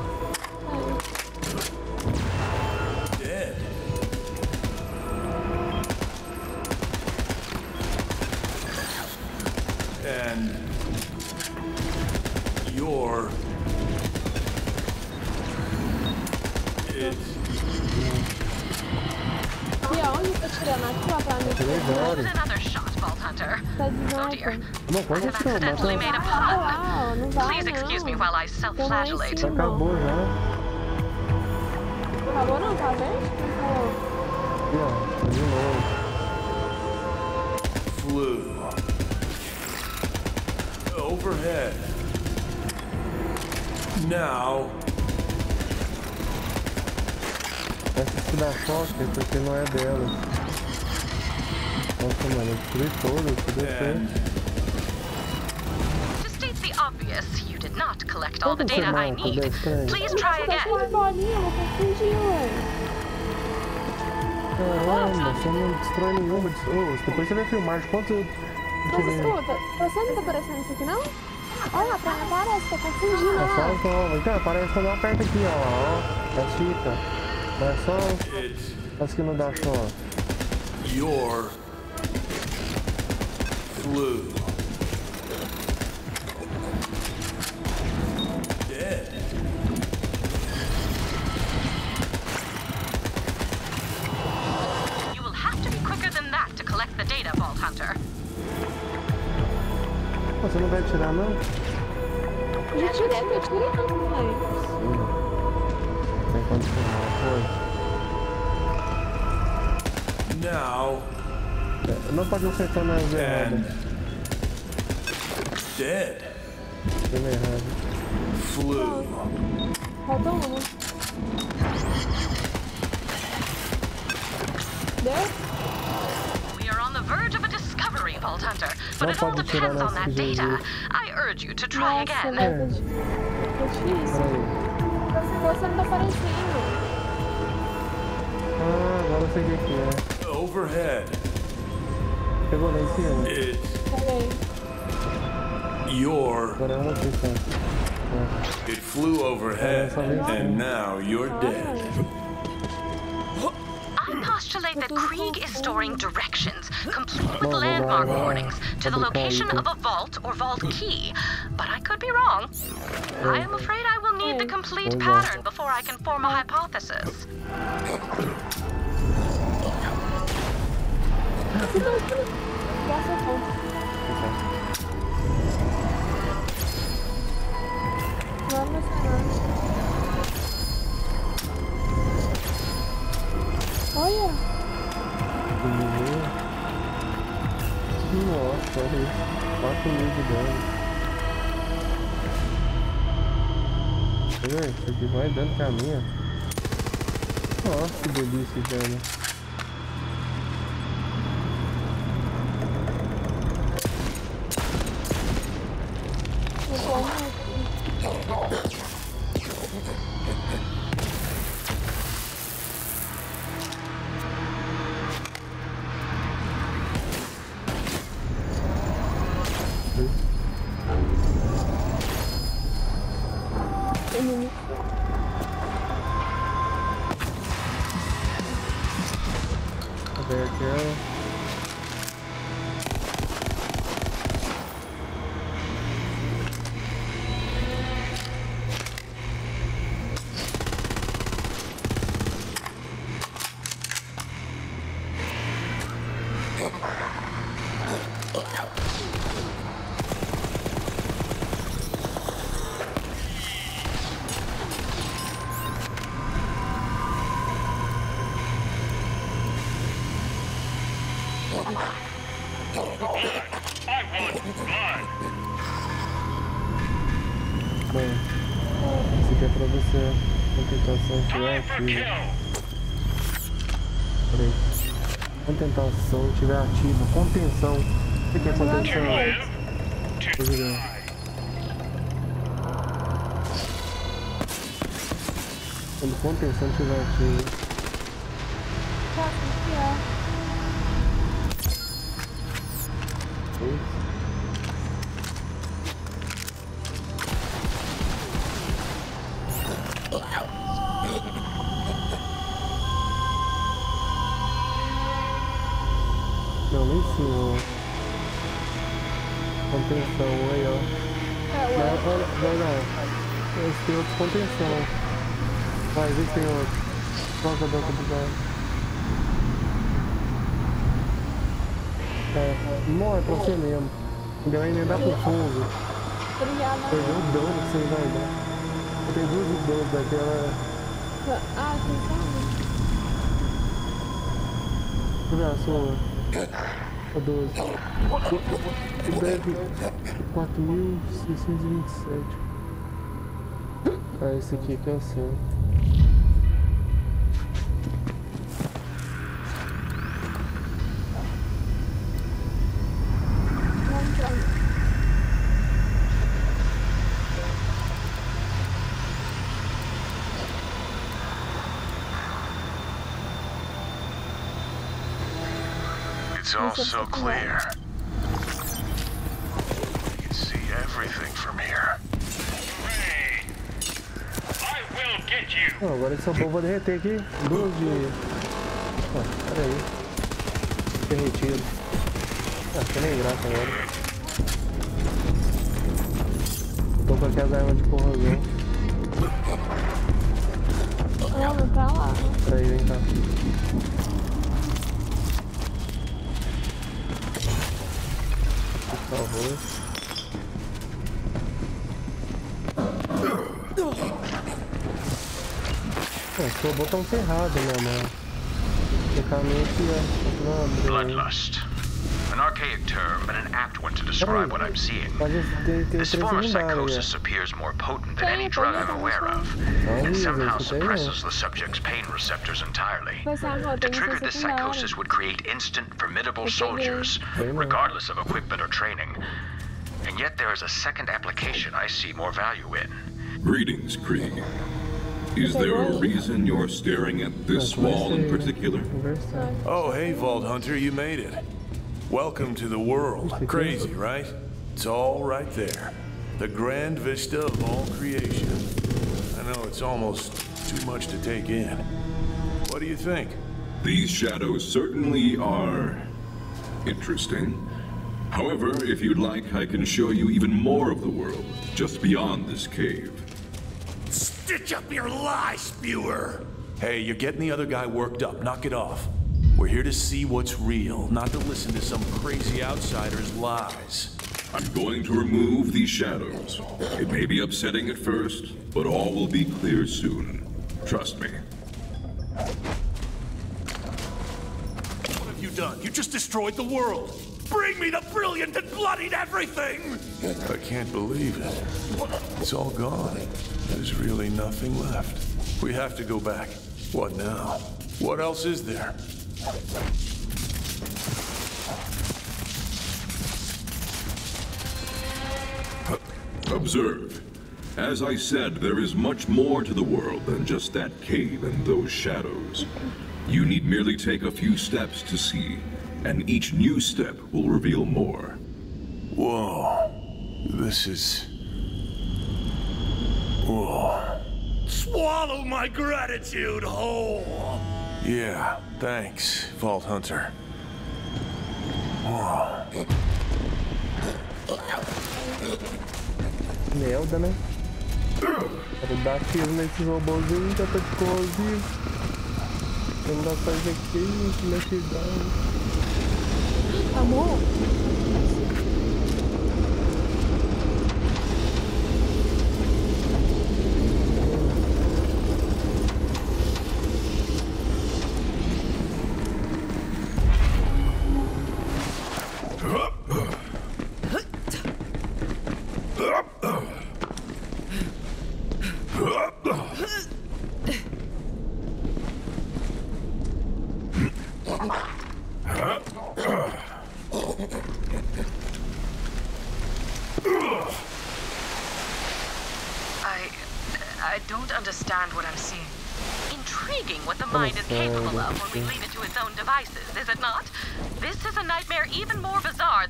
Em self-flagellate. cima. Acabou já. Acabou não, tá vendo? Aqui, ó. De novo. Flew. Overhead. Now, Essa se dá choque porque não é dela. Nossa, mano, eu destruí todo, tudo and To collect all the data I need. Please try Tá again. Caramba, você não destrói nenhuma. depois você vai filmar de quanto. Mas escuta, você não tá aparecendo isso aqui, não? Olha, pra mim aparece, tá confundindo, É só novas. Então, aparece quando eu aperto aqui, ó. ó. É fita. Não é só as que não dá choque. your flew. Não vai tirar, não? Já tirei, eu tirei não, mãe. Tem quando filmar, Now foi. É, Não pode acertar nas and erradas. dead. Filme errado. Flew. Falta uma. Deu? We are on the verge of a discovery, Vault Hunter, but it all depends on that data. I urge you to try again. né? Tá di- tá difícil. Peraí. Você não tá aparecendo. Ah, agora eu sei o que que é. Overhead. Pegou lá em cima. It's Peraí. your. Agora é uma It flew overhead, and now you're dead. I postulate that Krieg is storing directions, complete with landmark warnings, to the location of a vault or vault key. But I could be wrong. I am afraid I will need the complete pattern before I can form a hypothesis. Oh, Graças a Nossa, olha isso. 4 mil de dano. Isso aqui vai dando caminho. Nossa, que delícia de dano. Ativa. Peraí. Contentação estiver ativa. Contenção. O que que é contenção? Tô jogando. Quando contenção estiver ativa. Tem outro contenção. Vai, vê se tem outro. Toca, toca, toca. É, morre pra você mesmo. Ainda vai emendar pro fundo. Obrigada. Perdeu o dano que você vai dar. Eu tenho duas danos daquela. Ah, tem só um. Deixa eu ver a sua. A 12. O deve 4.627. Ah, esse aqui que é o seu. It's all so clear. Ah, agora esse sabor vou derreter aqui. Duas de. Ah, pera aí. Derretido. Ah, tem nem graça agora. Tô com aquelas armas de corrosão. Vamos pra lá. Pera aí, vem cá. Por favor. É, o botão ferrado, minha mão. Tecnicamente é. Bloodlust. An archaic term, but an apt one to describe what I'm seeing. Mas tem, tem This form of psychosis appears more potent than any drug I'm aware of, and somehow isso aí, ó. suppresses the subject's pain receptors entirely. To trigger this psychosis would create instant, formidable soldiers, regardless of equipment or training. And yet there is a second application I see more value in. Greetings, Krieg. Is there a reason you're staring at this wall in particular? Oh, hey, Vault Hunter, you made it. Welcome to the world. Crazy, right? It's all right there. The grand vista of all creation. I know it's almost too much to take in. What do you think? These shadows certainly are interesting. However, if you'd like, I can show you even more of the world, just beyond this cave. Stitch up your lie, spewer! Hey, you're getting the other guy worked up. Knock it off. We're here to see what's real, not to listen to some crazy outsider's lies. I'm going to remove these shadows. It may be upsetting at first, but all will be clear soon. Trust me. What have you done? You just destroyed the world! Bring me the brilliant and bloodied everything! I can't believe it. It's all gone. There's really nothing left. We have to go back. What now? What else is there? Observe. As I said, there is much more to the world than just that cave and those shadows. You need merely take a few steps to see, and each new step will reveal more. Whoa. This is. Whoa. Swallow my gratitude whole. Yeah, thanks, Vault Hunter. Whoa. Merda, né? Quero dar tiro nesses robôzinhos que eu tô de corrosivo. Não dá pra fazer aqui, como é que dá? Amor?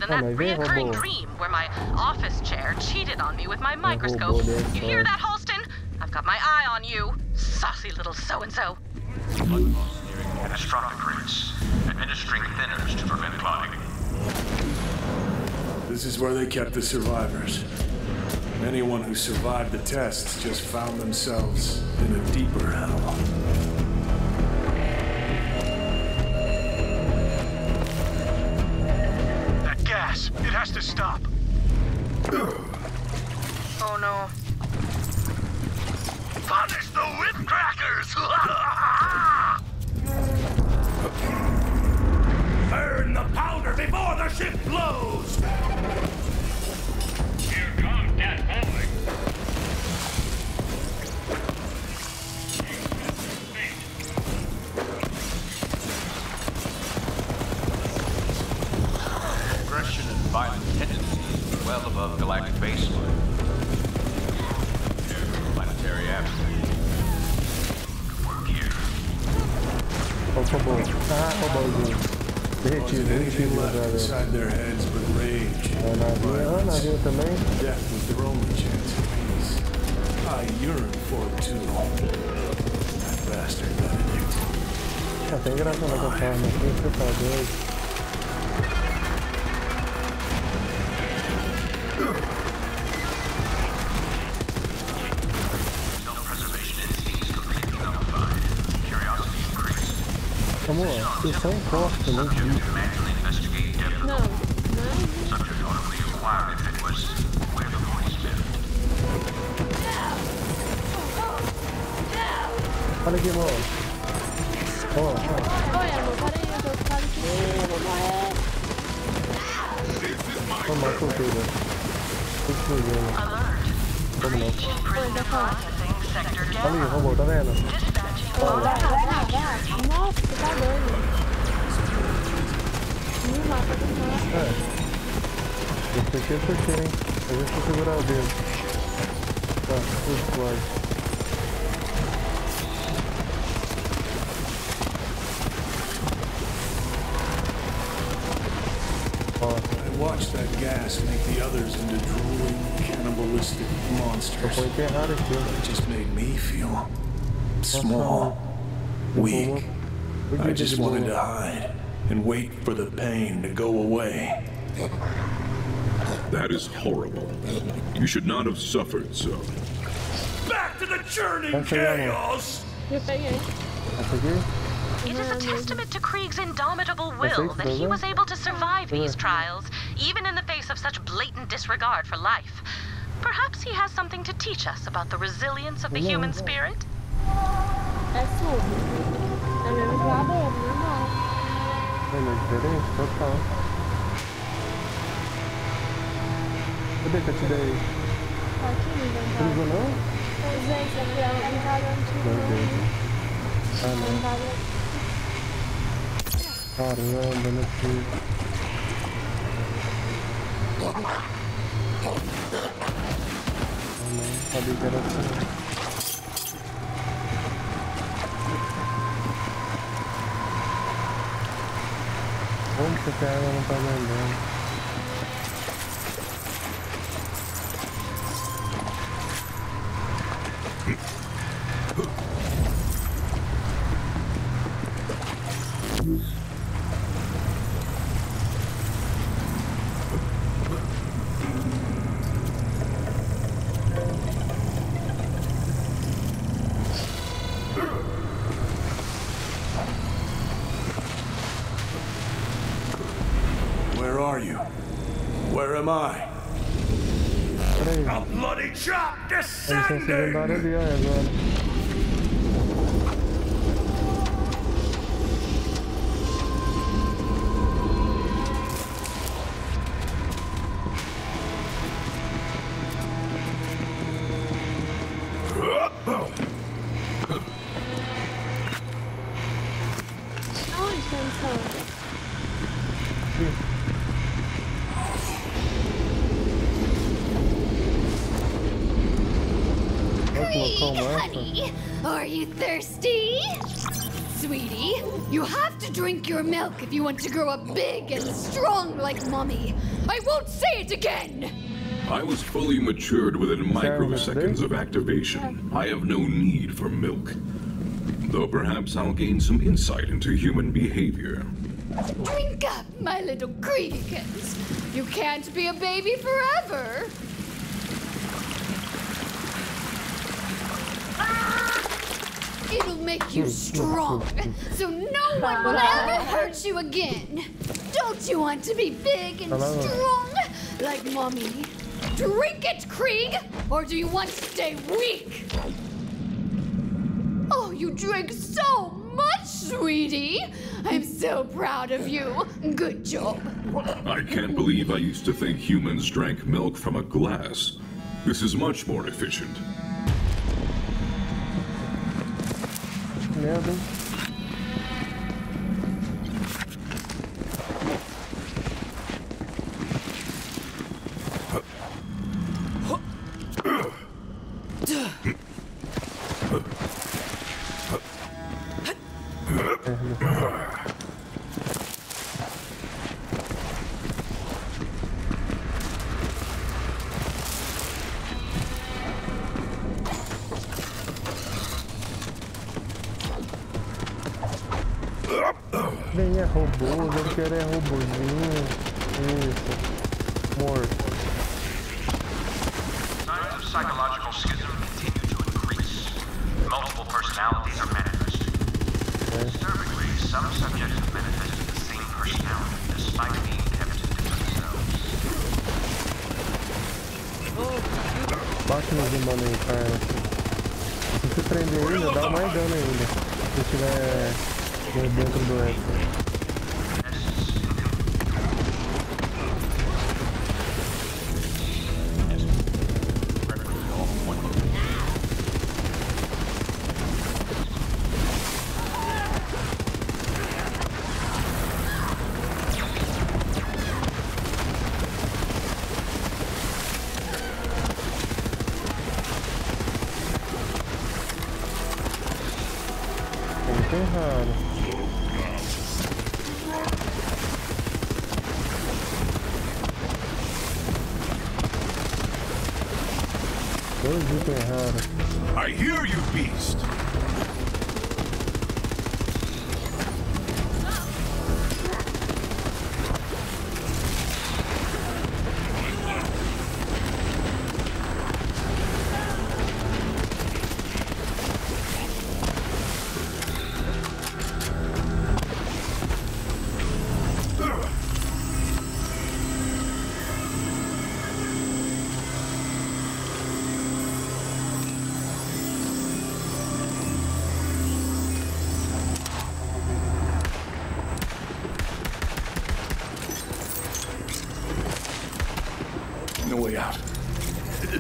Than that reoccurring dream where my office chair cheated on me with my microscope. You hear that, Halston? I've got my eye on you, saucy little so-and-so. Catastrophic rates, administering thinners to prevent clotting. This is where they kept the survivors. Anyone who survived the tests just found themselves in a deeper hell. It has to stop. oh no. Punish the whip crackers! Burn the powder before the ship blows! Of galactic baseline. New planetary atmosphere. Work here. Ó, robô. Ah. Derretido, derretido, left brother. inside their heads but rage. É navio. Ah, navio também. Death was their only chance of peace. I yearn for it too. That bastard Benedict. Tá até engraçado essa forma aqui, você tá doido. Vocês são fortes, né? Explode. I watched that gas make the others into drooling, cannibalistic monsters. It just made me feel small, weak. I just wanted to hide and wait for the pain to go away. That is horrible. You should not have suffered so. Back to the churning Essa aí, chaos! Eu peguei. Essa? It is a testament to Krieg's indomitable will that he was able to survive these trials, even in the face of such blatant disregard for life. Perhaps he has something to teach us about the resilience of the Não, human não. spirit? É sujo. É mesmo voador, normal. É meio diferente? Total. Cadê que eu te dei? Tá aqui no Você inventário. usou não? Eu usei isso aqui, é um inventário antigo. Meu Deus. Ah, não. Inventário- Caramba, meu filho. Ah, não. Sabia que era assim. Como que essa água não tá andando? A bloody chop A thirsty? Sweetie, you have to drink your milk if you want to grow up big and strong like Mommy. I won't say it again! I was fully matured within microseconds of activation. I have no need for milk. Though perhaps I'll gain some insight into human behavior. Drink up, my little Kriegikins. You can't be a baby forever. It'll make you strong, so no one will ever hurt you again. Don't you want to be big and Hello. strong like Mommy? Drink it, Krieg, or do you want to stay weak? Oh, you drink so much, sweetie. I'm so proud of you. Good job. I can't believe I used to think humans drank milk from a glass. This is much more efficient. Merda, robôs, eu quero é robôzinho.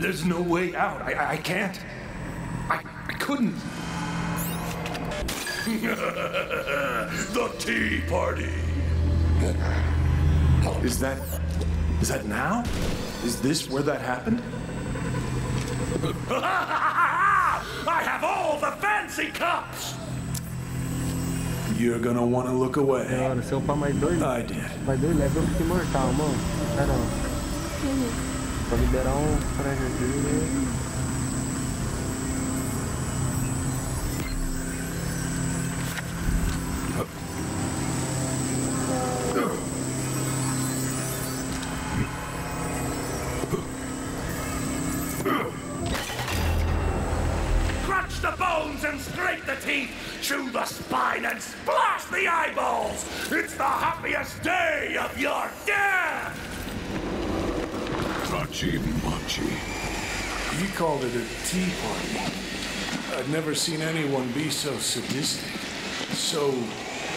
There's no way out. I, I- I can't. I, I couldn't. the tea party. Is that. Is that now? Is this where that happened? I have all the fancy cups! You're gonna wanna look away. Cara, se eu upar mais dois. I did. Mais dois levels eu fico imortal, mano. Caramba. Pra liberar um prédio aqui. Called it a tea party. I've never seen anyone be so sadistic, so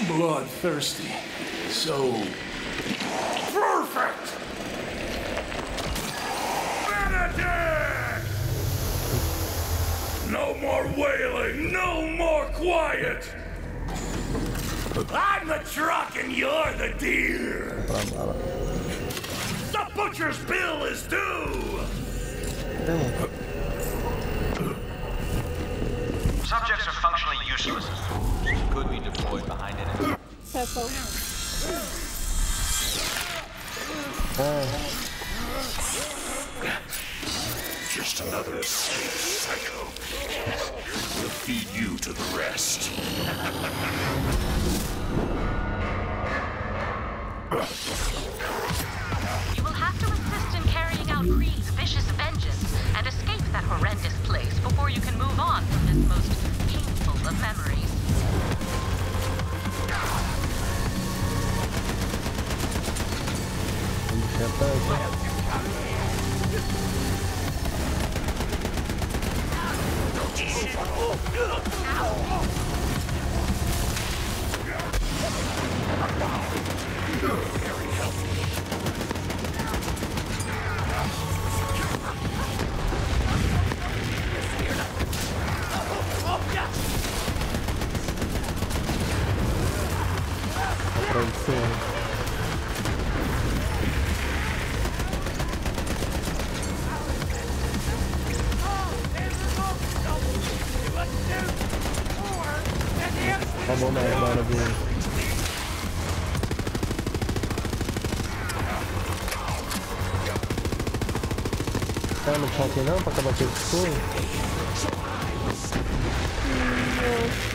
bloodthirsty, so. Perfect! Benedict! No more wailing, no more quiet! I'm the truck and you're the deer! The butcher's bill is due! Subjects are functionally useless. Could be deployed behind enemy. Just another escape cycle. We'll feed you to the rest. You will have to assist in carrying out Krieg's vengeance and escape that horrendous place before you can move on from this most painful of memories. Pode ser. Let's do more at the Tá bom, mas na hora de... Ah, não tinha aqui não pra acabar com esse escuro? Vou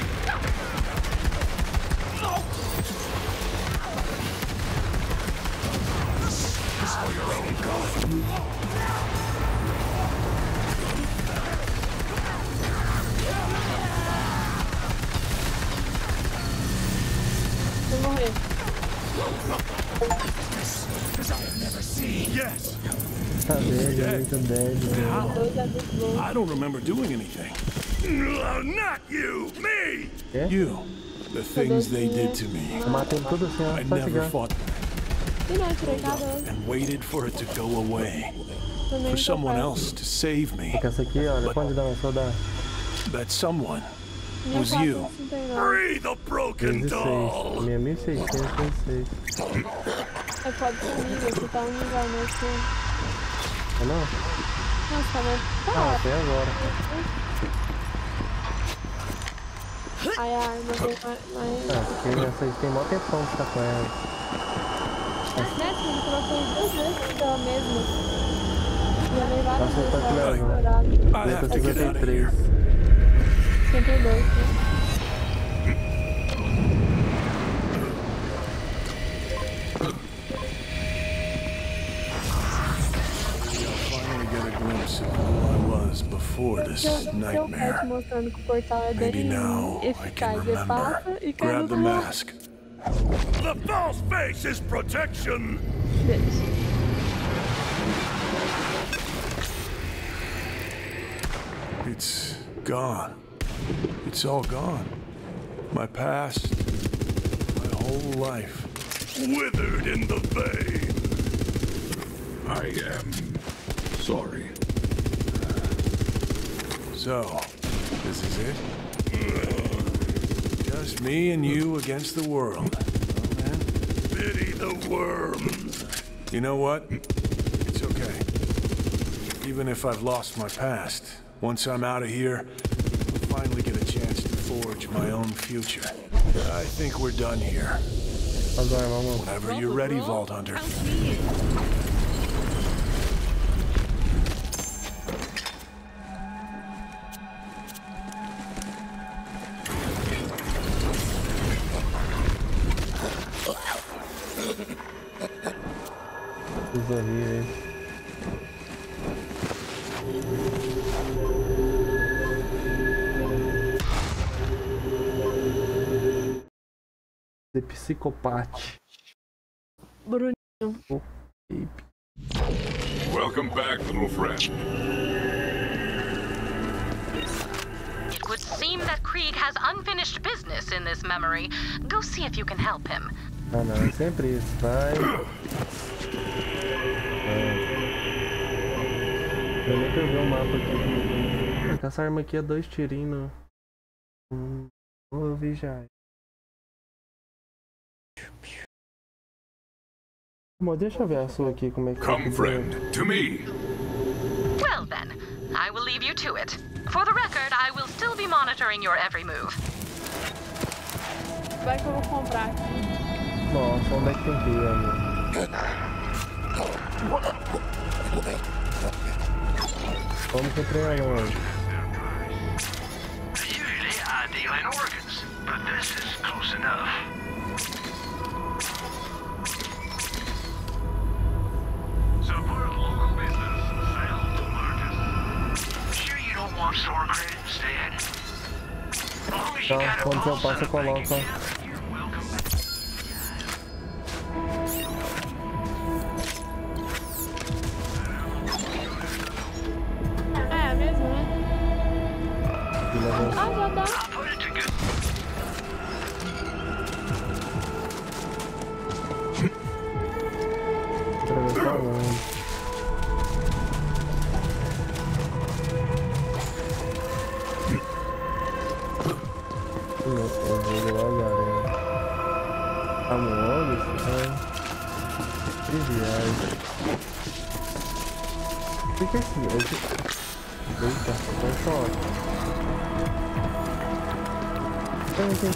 remember doing anything. Not you, me. Yeah? You. The things they did to me. Eu matei tudo assim, ó. I Só never fought não, tirei cada and waited for it to go away. For someone else to save me. But essa aqui, olha, quanto dá só dá? That someone Minha was faca you. não tem não. Free the broken 16. doll. Minha Nossa, mas Ah, tá. até agora. Aí a arma veio mais... mais... Ah, porque essa aí tem mó tempão que tá com ela. Né, você colocou duas vezes pela mesma. Já veio várias Nossa, vezes tá que pra leva. explorar. I Letra have to get out of 53. here. 52, né? Glimpse of who I was before this Seu, seu pet nightmare. mostrando que o portal é Maybe bem now I can Ele remember. passa cai Grab the mask. The false face is protection. It's gone. It's all gone. My past, my whole life, withered in the vein. I am sorry. So, this is it? Just me and you against the world. Oh, man. Pity the worms. You know what? It's okay. Even if I've lost my past, once I'm out of here, I'll finally get a chance to forge my own future. I think we're done here. Agora vamos. Whenever you're ready, Vault Hunter. Psicopate. Bruninho. Welcome back, little friend. It would seem that Krieg has unfinished business in this memory. Go see if you can help him. Ah não, é sempre isso. Vai. É. Eu nem que eu ver o mapa aqui. Ah, Essa arma aqui é dois tirinhos. Hum, vou ver já. Amor, deixa eu ver a sua aqui, como é que Come, friend, to me. Well then, I will leave you to it. For the record, I will still be monitoring your every move. Vai que eu vou comprar aqui. Nossa, onde é que tem que ir, amor? Vamos com o treinador. Usually I deal in organs, but this is close enough. Support local business, sell to market. Sure you don't want store credit instead? As long as you Então, got a quando eu full passo,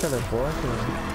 teleporte, né?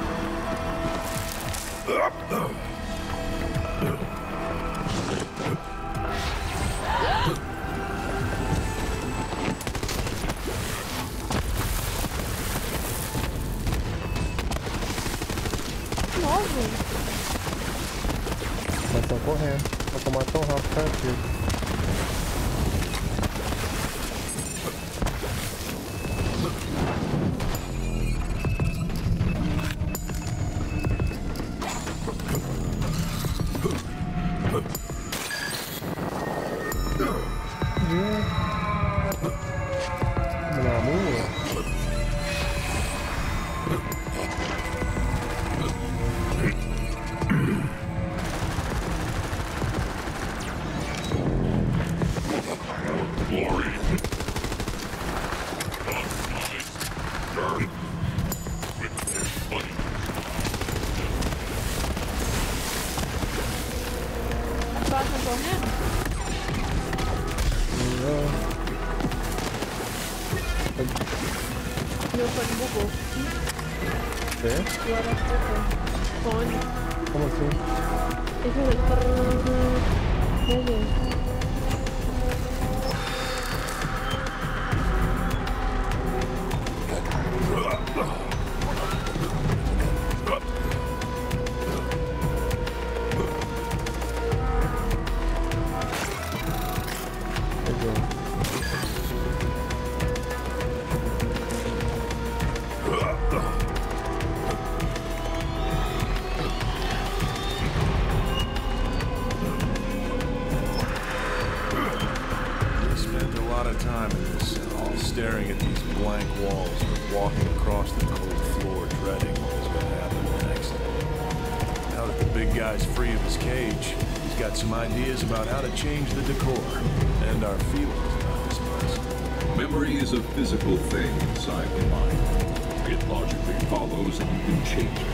Follows that you can change it.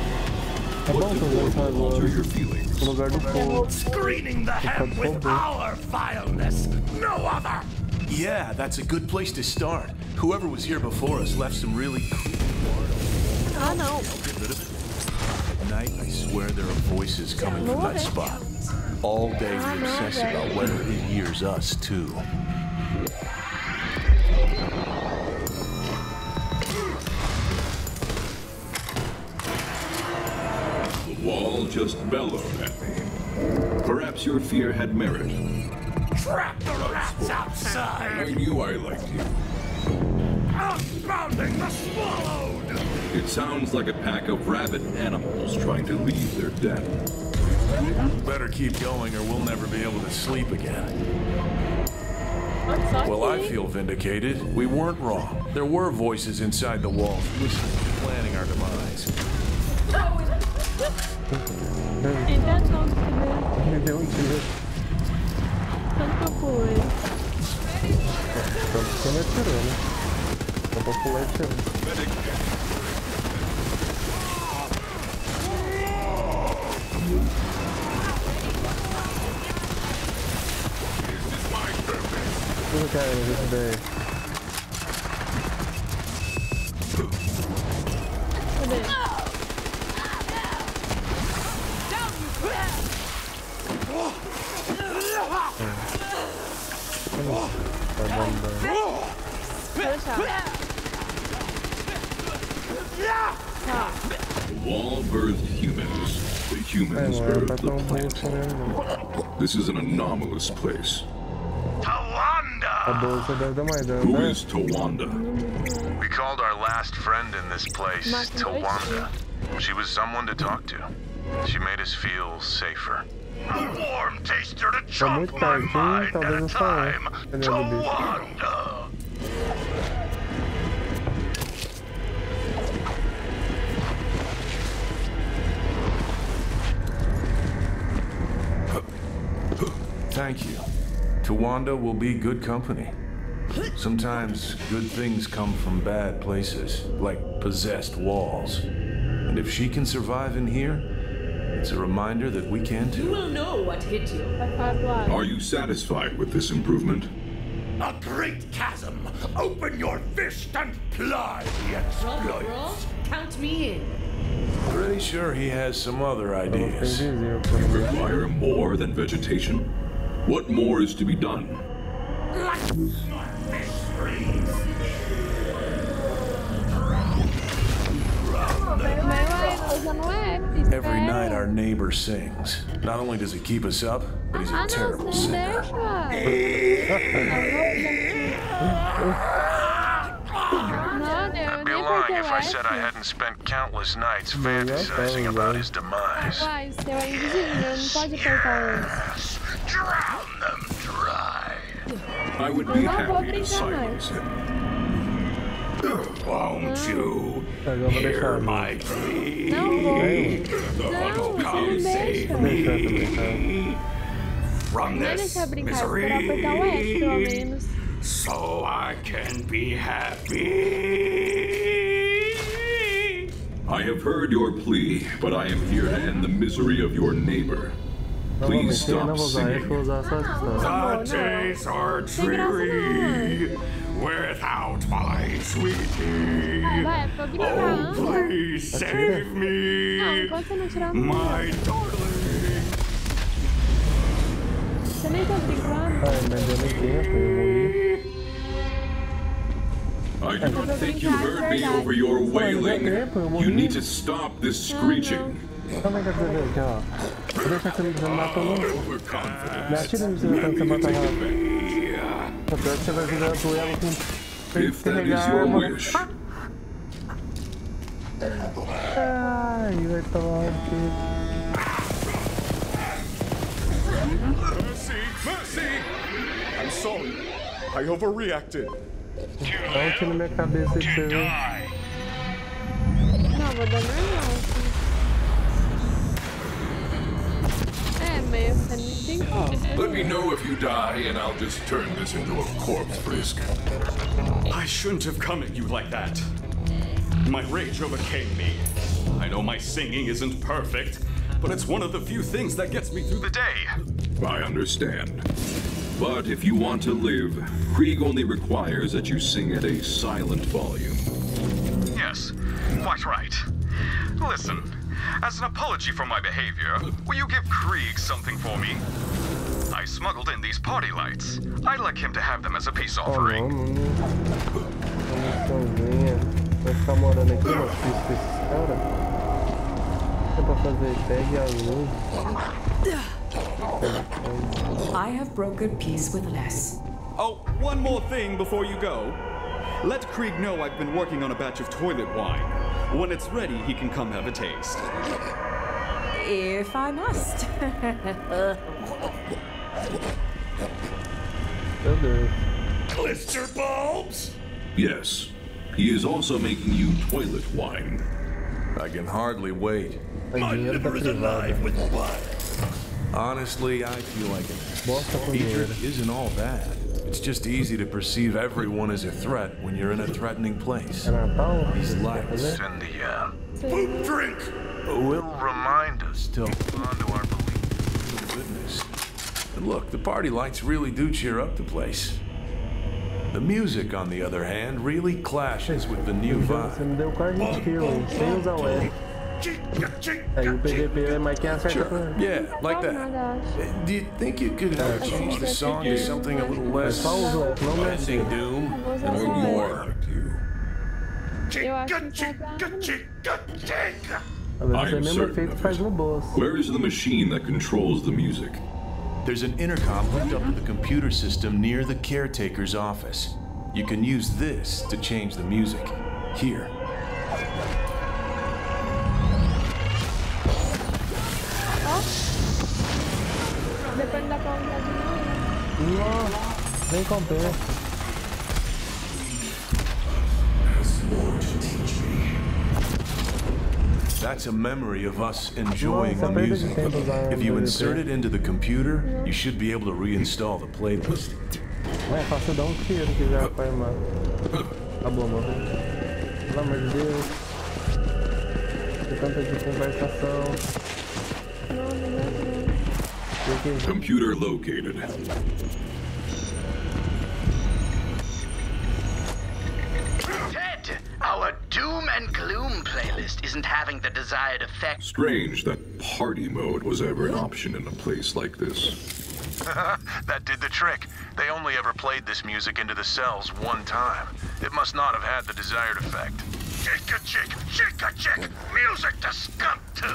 What bom, tô decor will alter your feelings? No lugar do fogo. Screening the hem with our vileness, no other. Yeah, that's a good place to start. Whoever was here before us left some really creepy não. Get rid of it. At night, I swear there are voices coming from that spot. All day we não, obsess about whether it hears us, too. Bellowed at me. Perhaps your fear had merit. Trap the rats outside! I knew I liked you. Outbounding the swallowed. It sounds like a pack of rabid animals trying to leave their den. Better keep going or we'll never be able to sleep again. Well, I feel vindicated. We weren't wrong. There were voices inside the walls primeiro. Me deu um tiro. Tanto que eu pulei. Tanto que eu não atirou, né? Só pra pular e tirar. Tudo cara, esse daí. This is an anomalous place. A bolsa deve dar mais dano, Who né? is Tawanda? We called our last friend in this place Martin Tawanda. She was someone to talk to. She made us feel safer. A warm taster to chomp my mind at a time. Dependendo. Tawanda. Tawanda will be good company. Sometimes good things come from bad places, like possessed walls. And if she can survive in here, it's a reminder that we can You too. will know what hit you. Are you satisfied with this improvement? A great chasm. Open your fist and ply the exploits. Count me in. Pretty sure he has some other ideas. You Require more than vegetation? What more is to be done? Every night our neighbor sings. Not only does he keep us up, but he's a terrible singer. I'd be lying if I said I hadn't spent countless nights fantasizing about his demise. Uai, o I would be happy to silence him. Won't you Agora eu vou hear my plea? Não vou. Não, você Come save deixa. Vou deixar também, tá? from this deixar brincar, esperar apertar o F, pelo misery, so I can be happy. I have heard your plea, but I am here to end the misery of your neighbor. Please Normalmente eu não stop vou usar F, vou singing. usar só essa The days are dreary without my sweetie. Vai, é pra brincar, Oh, please save me, enquanto você não tirar, não my darling. Você nem tá brincando. Ai, mas deu nem tempo, eu morri. I do not think you heard me over your wailing. You need to stop this screeching. Como é que você vê aqui, ó? Deixar você me matar não. Me atira em você quando você mata pior é que você vai virar duelo com... Tem que carregar a arma. Ai, vai tomar um tiro. Mercy! Mercy! I'm sorry. I overreacted. Dá um tiro na minha cabeça aí você. Não, vou dar assim. É, você não. Oh. Let me know if you die, and I'll just turn this into a corpse frisk. I shouldn't have come at you like that. My rage overcame me. I know my singing isn't perfect, but it's one of the few things that gets me through the day. I understand. But if you want to live, Krieg only requires that you sing at a silent volume. Yes, quite right. Listen, as an apology for my behavior, will you give Krieg something for me? I smuggled in these party lights. I'd like him to have them as a peace oh, Ó, offering. não, não. Vai ficar morando aqui, mano. Fiz esses caras. É pra fazer? Pegue a luz. I have brokered peace with Les. Oh, one more thing before you go. Let Krieg know I've been working on a batch of toilet wine. When it's ready, he can come have a taste. If I must. Meu Deus. Blister bulbs? Yes. He is also making you toilet wine. I can hardly wait. Tem My dinheiro pra liver is alive with wine. Honestly, I feel like it. Bosta com dinheiro. Hatred isn't all bad. It's just easy to perceive everyone as a threat when you're in a threatening place. É Natal? These lights And the, uh, Food drink. will remind us still on to our belief. Oh, goodness. And look, the party lights really do cheer up the place. The music, on the other hand, really clashes with the new vibe. Me deu quase 20 kills, sem usar o F. Aí o PVP é mais quem acerta Sure. Yeah, like that. Nada, acho. Do you think you could uh, change the song to something a little less Só usa o F, não mexe. blasting doom Vou and só more ela. more? Eu acho que vai dar. Às vezes é I o am certain efeito of que faz it. no boss. Where is the machine that controls the music? There's an intercom hooked up to the computer system near the caretaker's office. You can use this to change the music. Here. Depois não dá pra usar de novo. Nossa, nem compensa. That's a memory of us enjoying the Nossa, perda de music. If you insert it into the computer, you should be able to reinstall the playlist. Mas é fácil dar um tiro que já vai matar. Acabou, morreu. Pelo amor de Deus. Tem tanta de conversação. Não, não não. Computer located. Ted, our doom and gloom playlist isn't having the desired effect. Strange that party mode was ever an option in a place like this. that did the trick. They only ever played this music into the cells one time. It must not have had the desired effect. Chick-a-chick, chick-a-chick, music to scum to.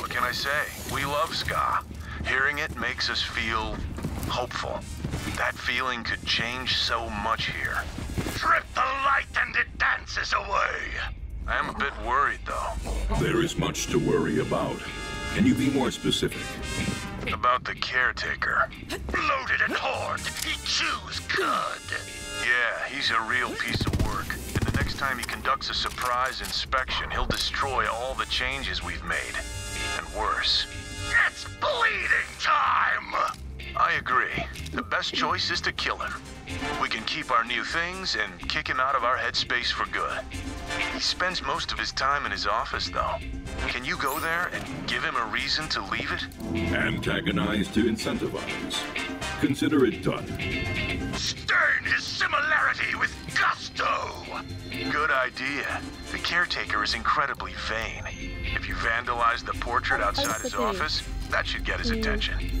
What can I say? We love ska. Hearing it makes us feel hopeful. That feeling could change so much here. Trip the light and it dances away. I am a bit worried, though. There is much to worry about. Can you be more specific? About the caretaker. Bloated and horned, he chews cud. Yeah, he's a real piece of work. And the next time he conducts a surprise inspection, he'll destroy all the changes we've made. And worse. It's bleeding time! I agree. The best choice is to kill him. We can keep our new things and kick him out of our headspace for good. He spends most of his time in his office, though. Can you go there and give him a reason to leave it? Antagonize to incentivize. Consider it done. Stern his similarity with gusto! Good idea. The caretaker is incredibly vain. If you vandalize the portrait oh, outside his office, that should get his attention.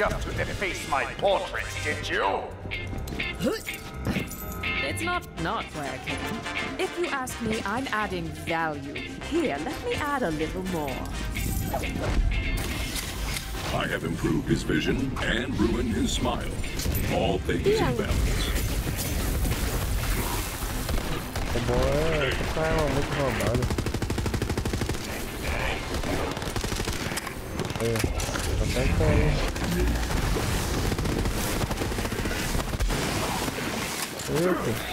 just to deface my portrait, did you? It's not not where I came. If you ask me, I'm adding value. Here, let me add a little more. I have improved his vision and ruined his smile. All things in balance. O bom é essa arma muito roubada. Aí, só tá isso aí. Eita.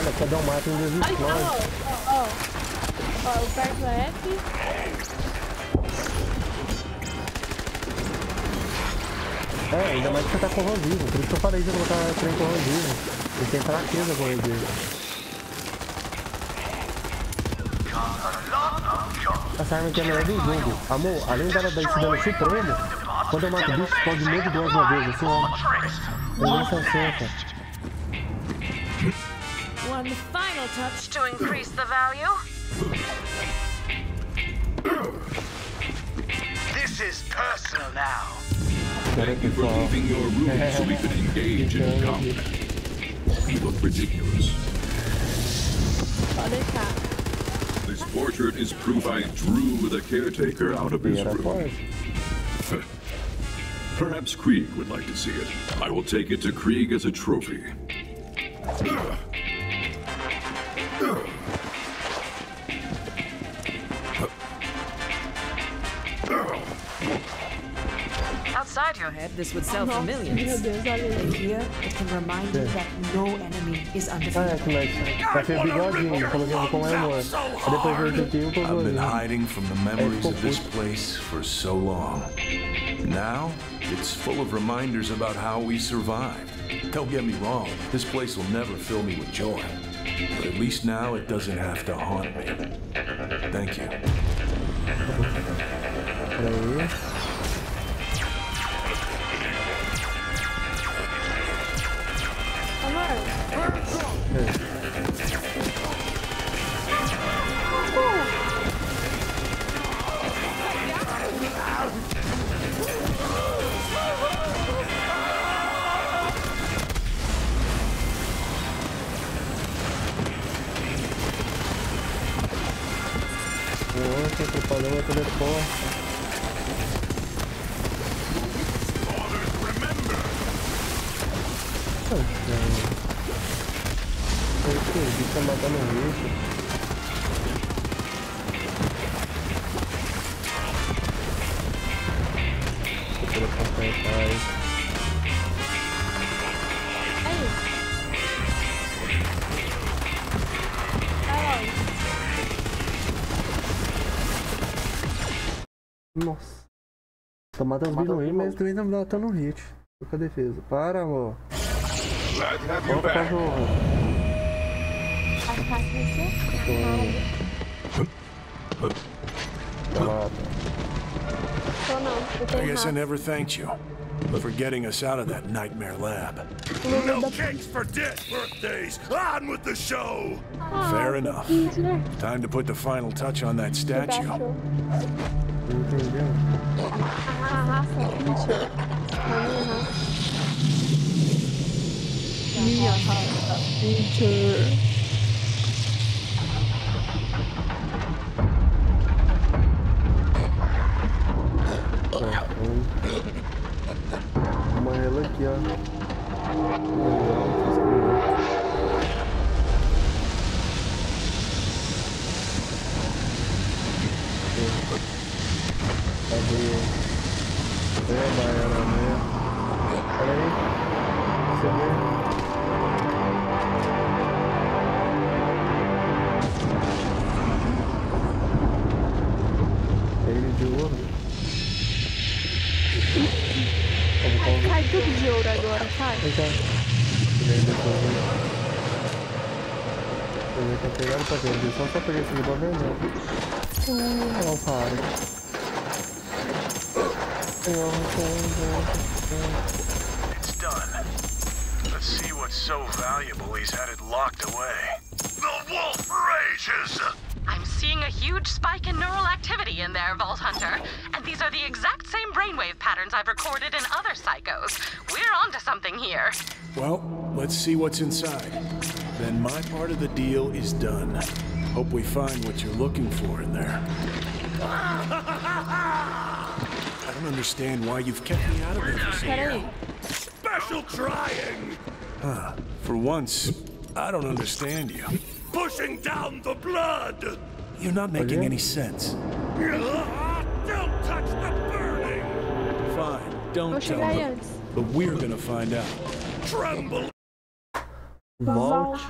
Olha, dar um mapa em Deus Ai, tá, explode. ó, ó, ó. Eu aperto F. É, ainda mais que você tá corrosivo. Por isso que eu falei de colocar trem corrosivo. Ele tem fraqueza corrosivo. Essa arma aqui é melhor do jogo. Amor, além dela dar esse dano supremo, quando eu mato o bicho, explode meio de duas uma vez, assim, ó. Eu nem sensação. One final touch To increase the value? This is personal now. Thank you for leaving your room so we could engage in combat. You look ridiculous. Pode deixar. This portrait is proof I drew the caretaker out of his room. Perhaps Krieg would like to see it. I will take it to Krieg as a trophy. Outside head, this would sell for millions. meu Deus, olha And isso. here, it can remind you that no enemy is é undefeated. que nós. Vai ser bigodinho, coloquei como é amor. Aí depois veio esse aqui o I've been hiding from the memories of this place for so long. Now, it's full of reminders about how we survived. Don't get me wrong, this place will never fill me with joy. But at least now it doesn't have to haunt me. Thank you. Atrapalhou Tá matando os bichos no hit, mas também tá matando no hit. Pouca defesa. Para, amor. Volta, cachorro. Tá não, eu tô I guess I never thanked you for getting us out of that nightmare lab. No cakes for dead birthdays! On with the show! Fair enough. Time to put the final touch on that statue. Entendeu? A raça, Witcher. A minha raça. Minha raça, Witcher. Uma ela aqui, ó. Cadê? Cadê a baiana, né? Pera aí. Você vê? Ele de ouro. Cai tudo de ouro agora, cai. Vem cá. E aí depois vem. Eu já tinha pegado pra vender, só só peguei esse pra vender. Hum, não para. It's done. Let's see what's so valuable he's had it locked away. The wolf rages! I'm seeing a huge spike in neural activity in there, Vault Hunter. And these are the exact same brainwave patterns I've recorded in other psychos. We're onto something here. Well, let's see what's inside. Then my part of the deal is done. Hope we find what you're looking for in there. I don't understand why you've kept me out of it for so long. Special trying! Huh. For once, I don't understand you. Pushing down the blood! You're not making any sense. Don't touch the burning! Fine, don't Vou tell chegar them. But we're gonna find out. Tremble! Volte.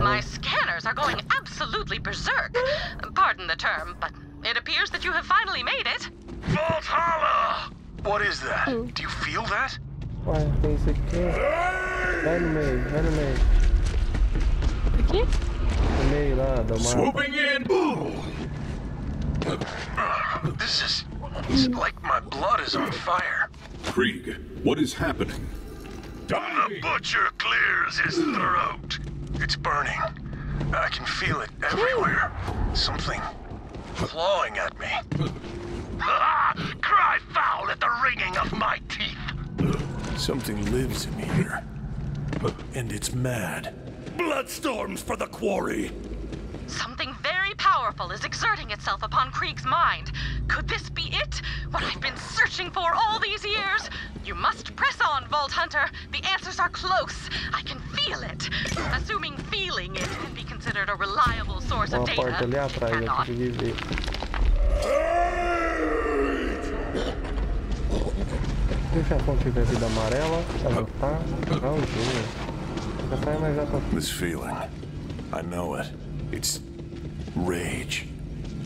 My scanners are going absolutely berserk. Pardon the term, but it appears that you have finally made it. Valhalla! What is that? Oh. Do you feel that? Ué, tem isso aqui. Vai no meio, vai no meio. Aqui? No meio lá, da. Swooping in! This is. It's like my blood is on fire. Krieg, what is happening? The butcher clears his throat. It's burning. I can feel it everywhere. Something clawing at me. Ah, cry foul at the ringing of my teeth! Something lives in here. And it's mad. Bloodstorms for the quarry! Something very powerful is exerting itself upon Krieg's mind. Could this be it? What I've been searching for all these years? You must press on, Vault Hunter. The answers are close. I can feel feel it. Assuming feeling it can be considered a reliable source of porta ali data, atrás, eu cannot. consegui ver. Se o chefão vida amarela, ela tá calzinha. Já sai, mas já tá This feeling. I know it. It's rage.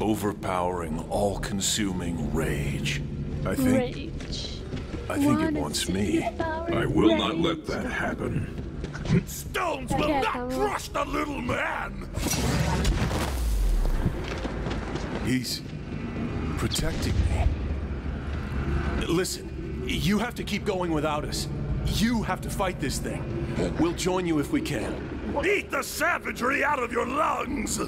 Overpowering, all consuming rage. I think. Rage. I think it wants me. I will not let that happen. Stones will not crush the little man! He's protecting me. Listen, you have to keep going without us. You have to fight this thing. We'll join you if we can. Eat the savagery out of your lungs!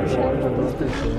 Eu já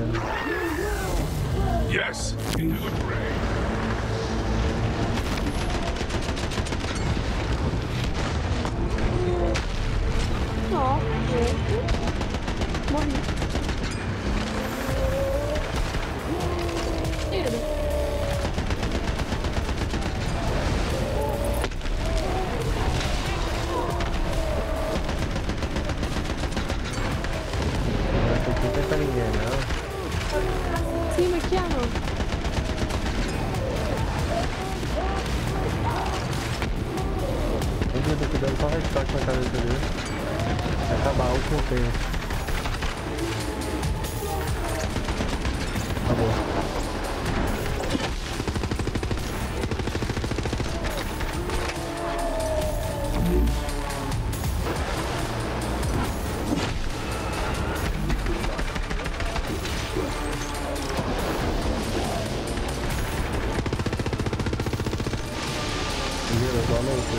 Primeiro, boa noite.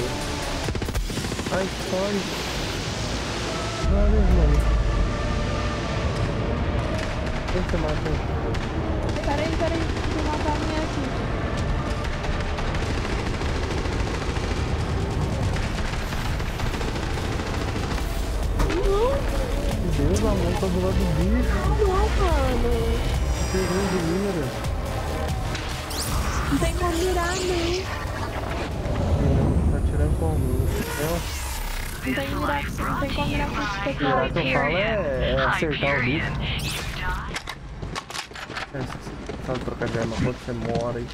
Ai, sorry. Vale, mano. Quem você matou? Peraí, peraí. Vou matar a minha aqui. Meu Deus, a mão tá do lado do bicho. Não, mano. Pegou de mira. Não tem como mirar, nem. Tá tirando Nossa. Não tem mirar, não tem como mirar com teclado. que eu falo é, é acertar o bicho. É, sabe trocar de arma quando você mora aí.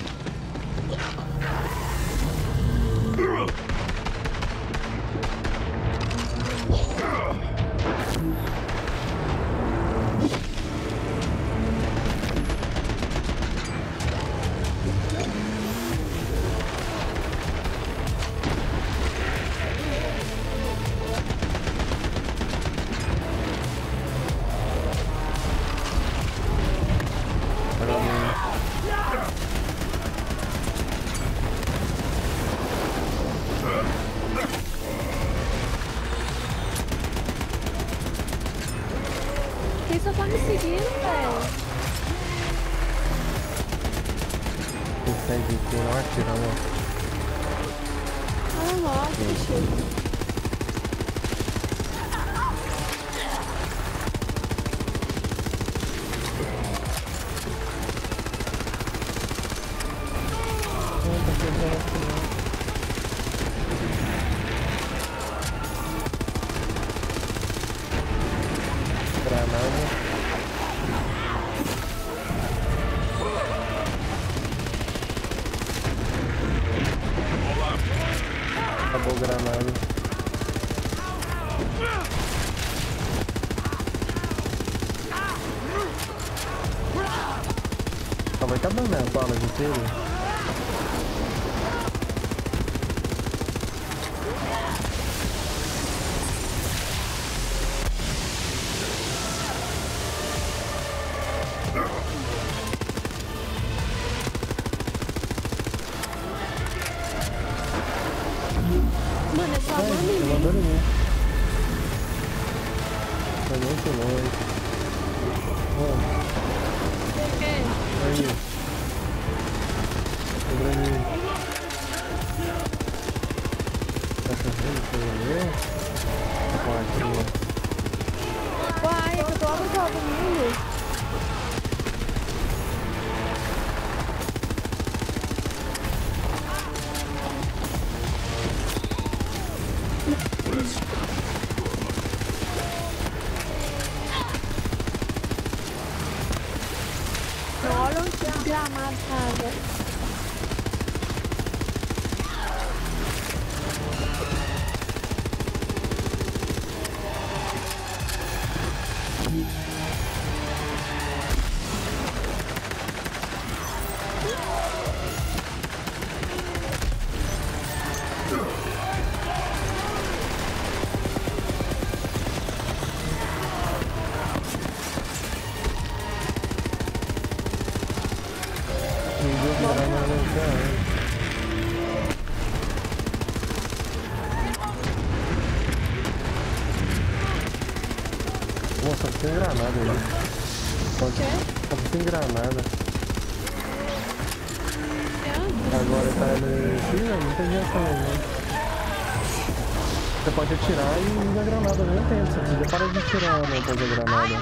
Pode atirar e usa a granada ao mesmo tempo. Você precisa parar de atirar né, pra usar a granada.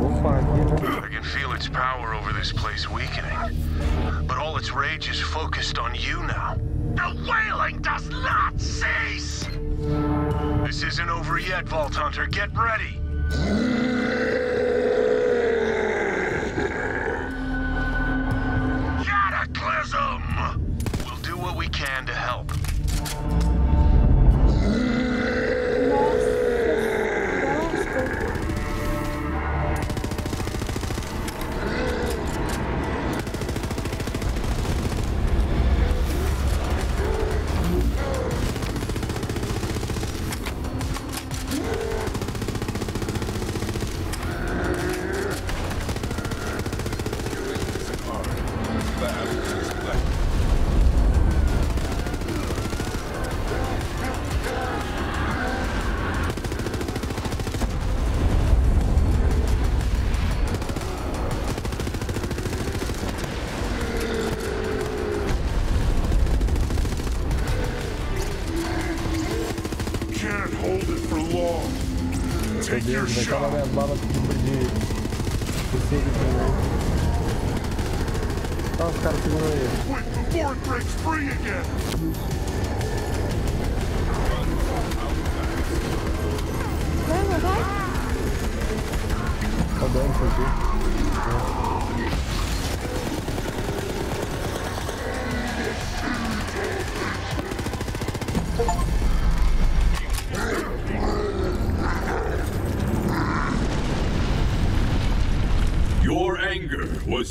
Opa, aqui, né? I can feel its power over this place weakening. But all its rage is focused on you now. The wailing does not cease! This isn't over yet, Vault Hunter. Get ready.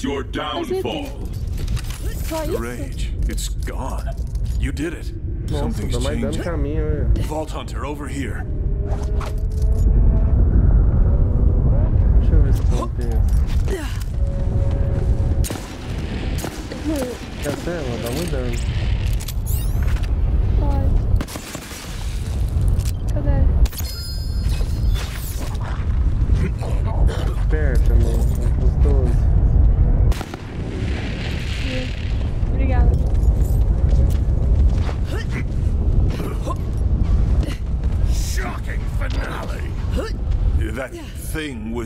Your downfall. The rage, it's gone. You did it. Nossa, Something's dá mais dano changing. que a minha, velho. Vault Hunter, over here.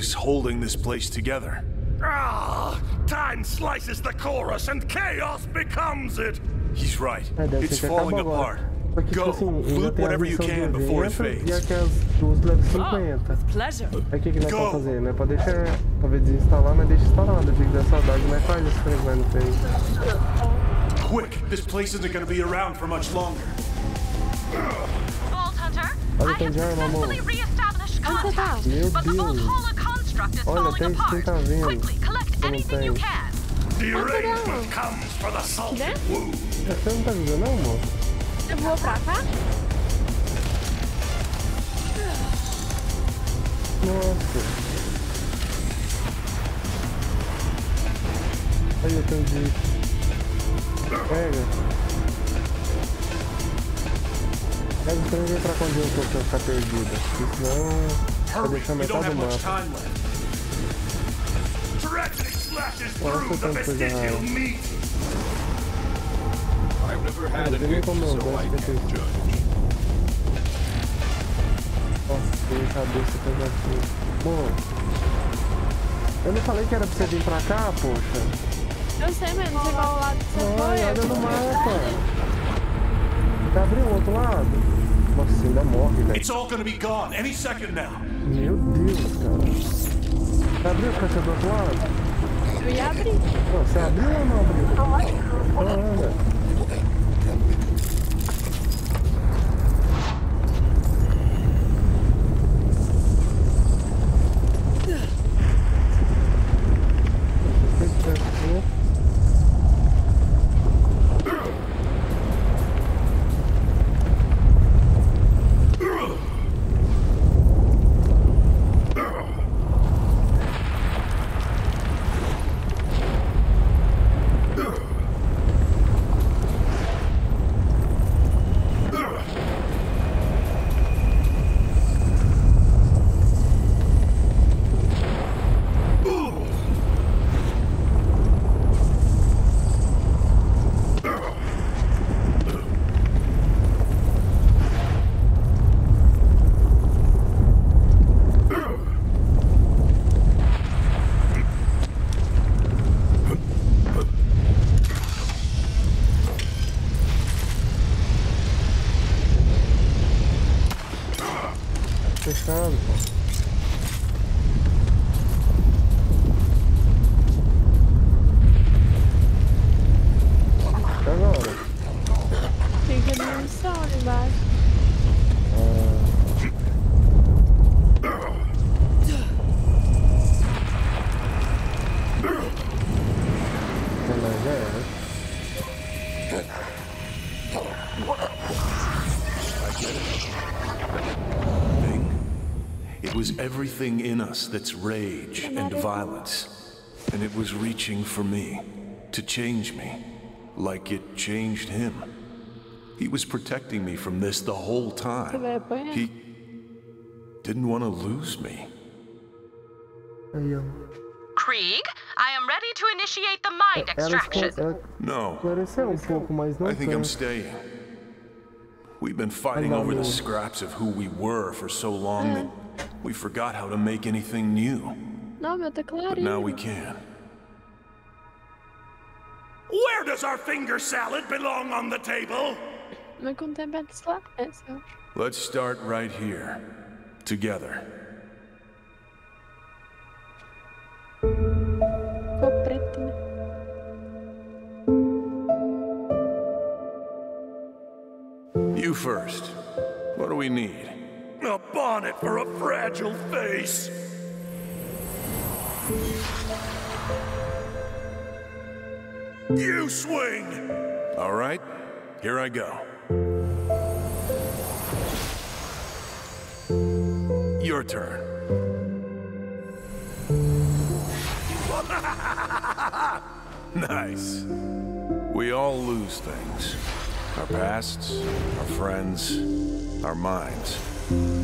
Was holding this place together. Ah, time slices the chorus and chaos becomes it. He's right. It's falling apart. Porque, tipo Go, assim, loot whatever you can before it evento e fades. aquelas duas level 50. Pleasure. Aí o que, que nós Go. vamos fazer? Né? Pra deixar, pra desinstalar, mas deixa instalado. Eu fico da saudade, mas faz isso pra mas não fez. Quick, this place isn't gonna be around for much longer. Vault Hunter, I have de arma, amor. successfully reestablished contact, but the Deus. Valhalla construct is Olha, falling até apart. isso tá vendo. Quickly, collect Eu não anything you tenho. can. Derangement comes for the salty wound. Você não tá jogando não, amor? Eu vou pra cá? Nossa. Aí eu tenho de... Pega. Pega você não vem pra onde eu tô pra eu ficar perdida. Porque senão vai Hurry, deixar we don't metade have do much mapa. Como eu. Nossa, tem cabeça coisa assim. Bom, eu não falei que era pra você vir pra cá, poxa. Eu sei, mas não sei qual lado que você foi. Olha, eu no mapa. Vai abrir o outro lado. Nossa, ainda morre, velho. It's all gonna be gone any second now. Meu Deus, cara. Você abriu a caixa do outro lado? Eu ia abrir. Não, você abriu ou não abriu? Não, acho que não. Ah, It everything in us that's rage and violence. And it was reaching for me, to change me, like it changed him. He was protecting me from this the whole time. He didn't want to lose me. Krieg, I am ready to initiate the mind extraction. No, esclareceu pouco, mas não I think I'm staying. We've been fighting over the scraps of who we were for so long that we forgot how to make anything new. Não, meu tá But clarinho. now we can. Where does our finger salad belong on the table? Mas com o tempo é lá. É só. Let's start right here, together. Ficou preto, né? You first. What do we need? A bonnet for a fragile face. You swing! All right, here I go. Your turn. nice. We all lose things our pasts, our friends, our minds.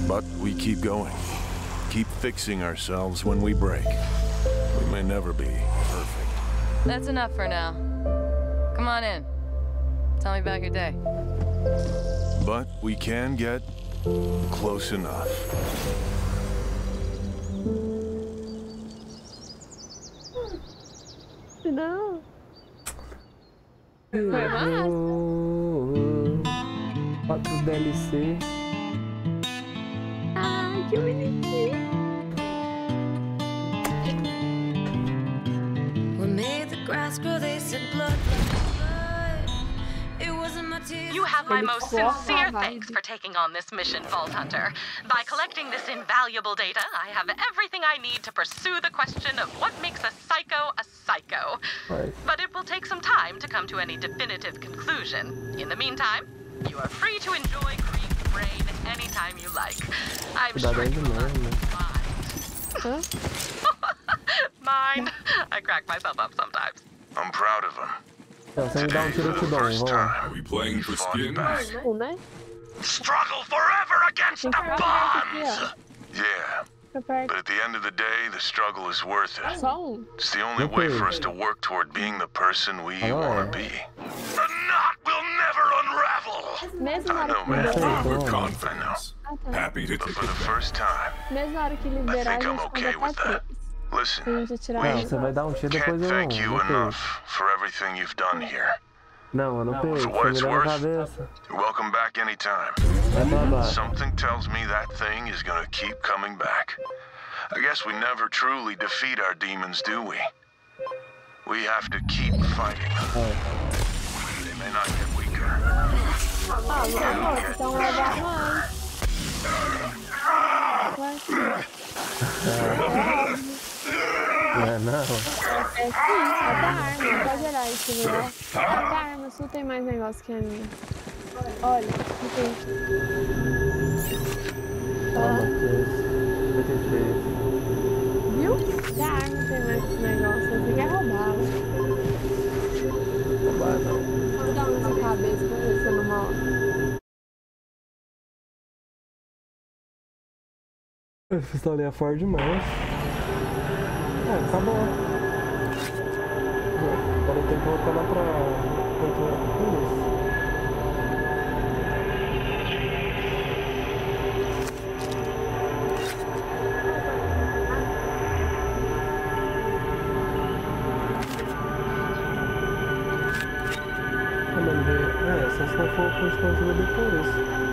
But we keep going. Keep fixing ourselves when we break. We may never be perfect. That's enough for now. Come on in. Tell me about your day. But we can get close enough. Não. Foi massa. Quatro DLC. Ai. What made the grass grow? They said blood, blood, blood. It wasn't my tears. You have my most sincere thanks for taking on this mission, Vault Hunter. By collecting this invaluable data, I have everything I need to pursue the question of what makes a psycho a psycho. Right. But it will take some time to come to any definitive conclusion. In the meantime, you are free to enjoy Krieg's brain anytime you like. I'm Cuidado sure aí de you will novo, né? I crack myself up sometimes. I'm proud of him. Então, você me dá tiro, eu te dou um. Vamos lá. Are we playing for skins? Não, né? Struggle forever against the que pegar aqui, bonds! Yeah, but at the end of the day, the struggle is worth it. Um. It's the only way for us to work toward being the person we Oh. want to be. The knot will never unravel! Mesmo na I hora know, que man. liberar. With I know. confidence. Ah, tá. Happy to But take for the it first time, Mesmo na hora que liberar, a think I'm gente okay vai with that. listen, A gente tirar Não, você vai dar um tiro, can't depois eu thank não. you Não enough for everything you've done here. Não, eu não pego. For what Você it's me deu worth, cabeça. you're welcome back anytime. Vai pra baixo. Something tells me that thing is gonna keep coming back. I guess we never truly defeat our demons, do we? We have to keep fighting. They may not get weaker. Ah, meu amor, então vai dar. Não é não? É sim, é arma, pode olhar esse negócio. É da arma, tem mais negócio que a minha. Olha, não tem. Cris. 83. Viu? Da arma tem mais negócio, você quer roubar. Roubar não. Vou dar uma cabeça pra ver Esse pistolinha é forte demais. É, acabou. Agora tem que voltar lá pra. pra... Isso. É, só se não for continuar jogando depois.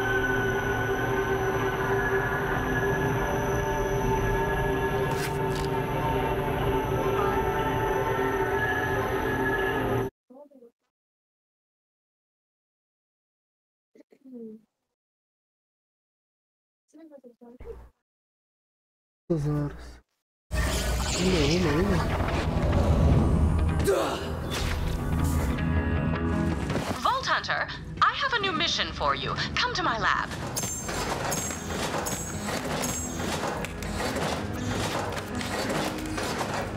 Duas horas. Uma, uma, uma. Vault Hunter, I have a new mission for you. Come to my lab.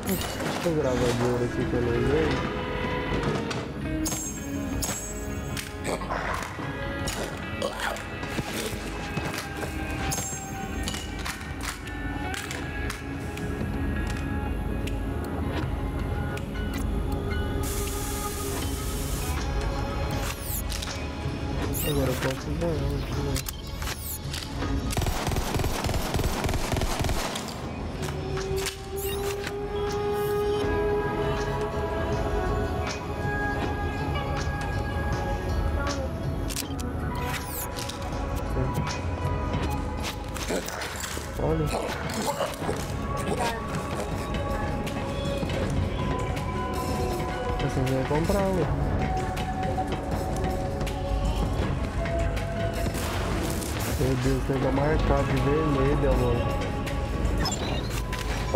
Deixa eu aqui que eu lembrei. Agora eu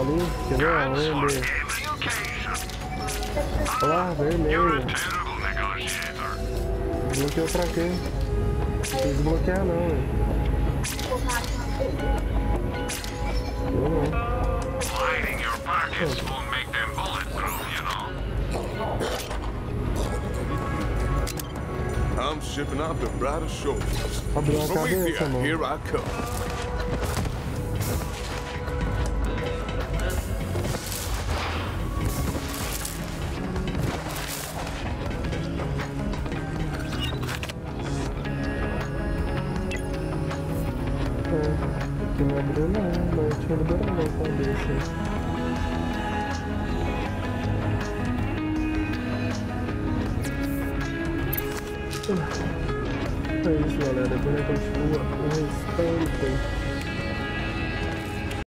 Ali, quer um ver? Olha lá, vermelho. Desbloqueou pra quê? Não tem desbloquear não, velho. Eu não. Lining your pockets won't make them bulletproof, you know. I'm shipping out the brightest shoulders. Abriu a Prometheus, cabeça, mano. here I come.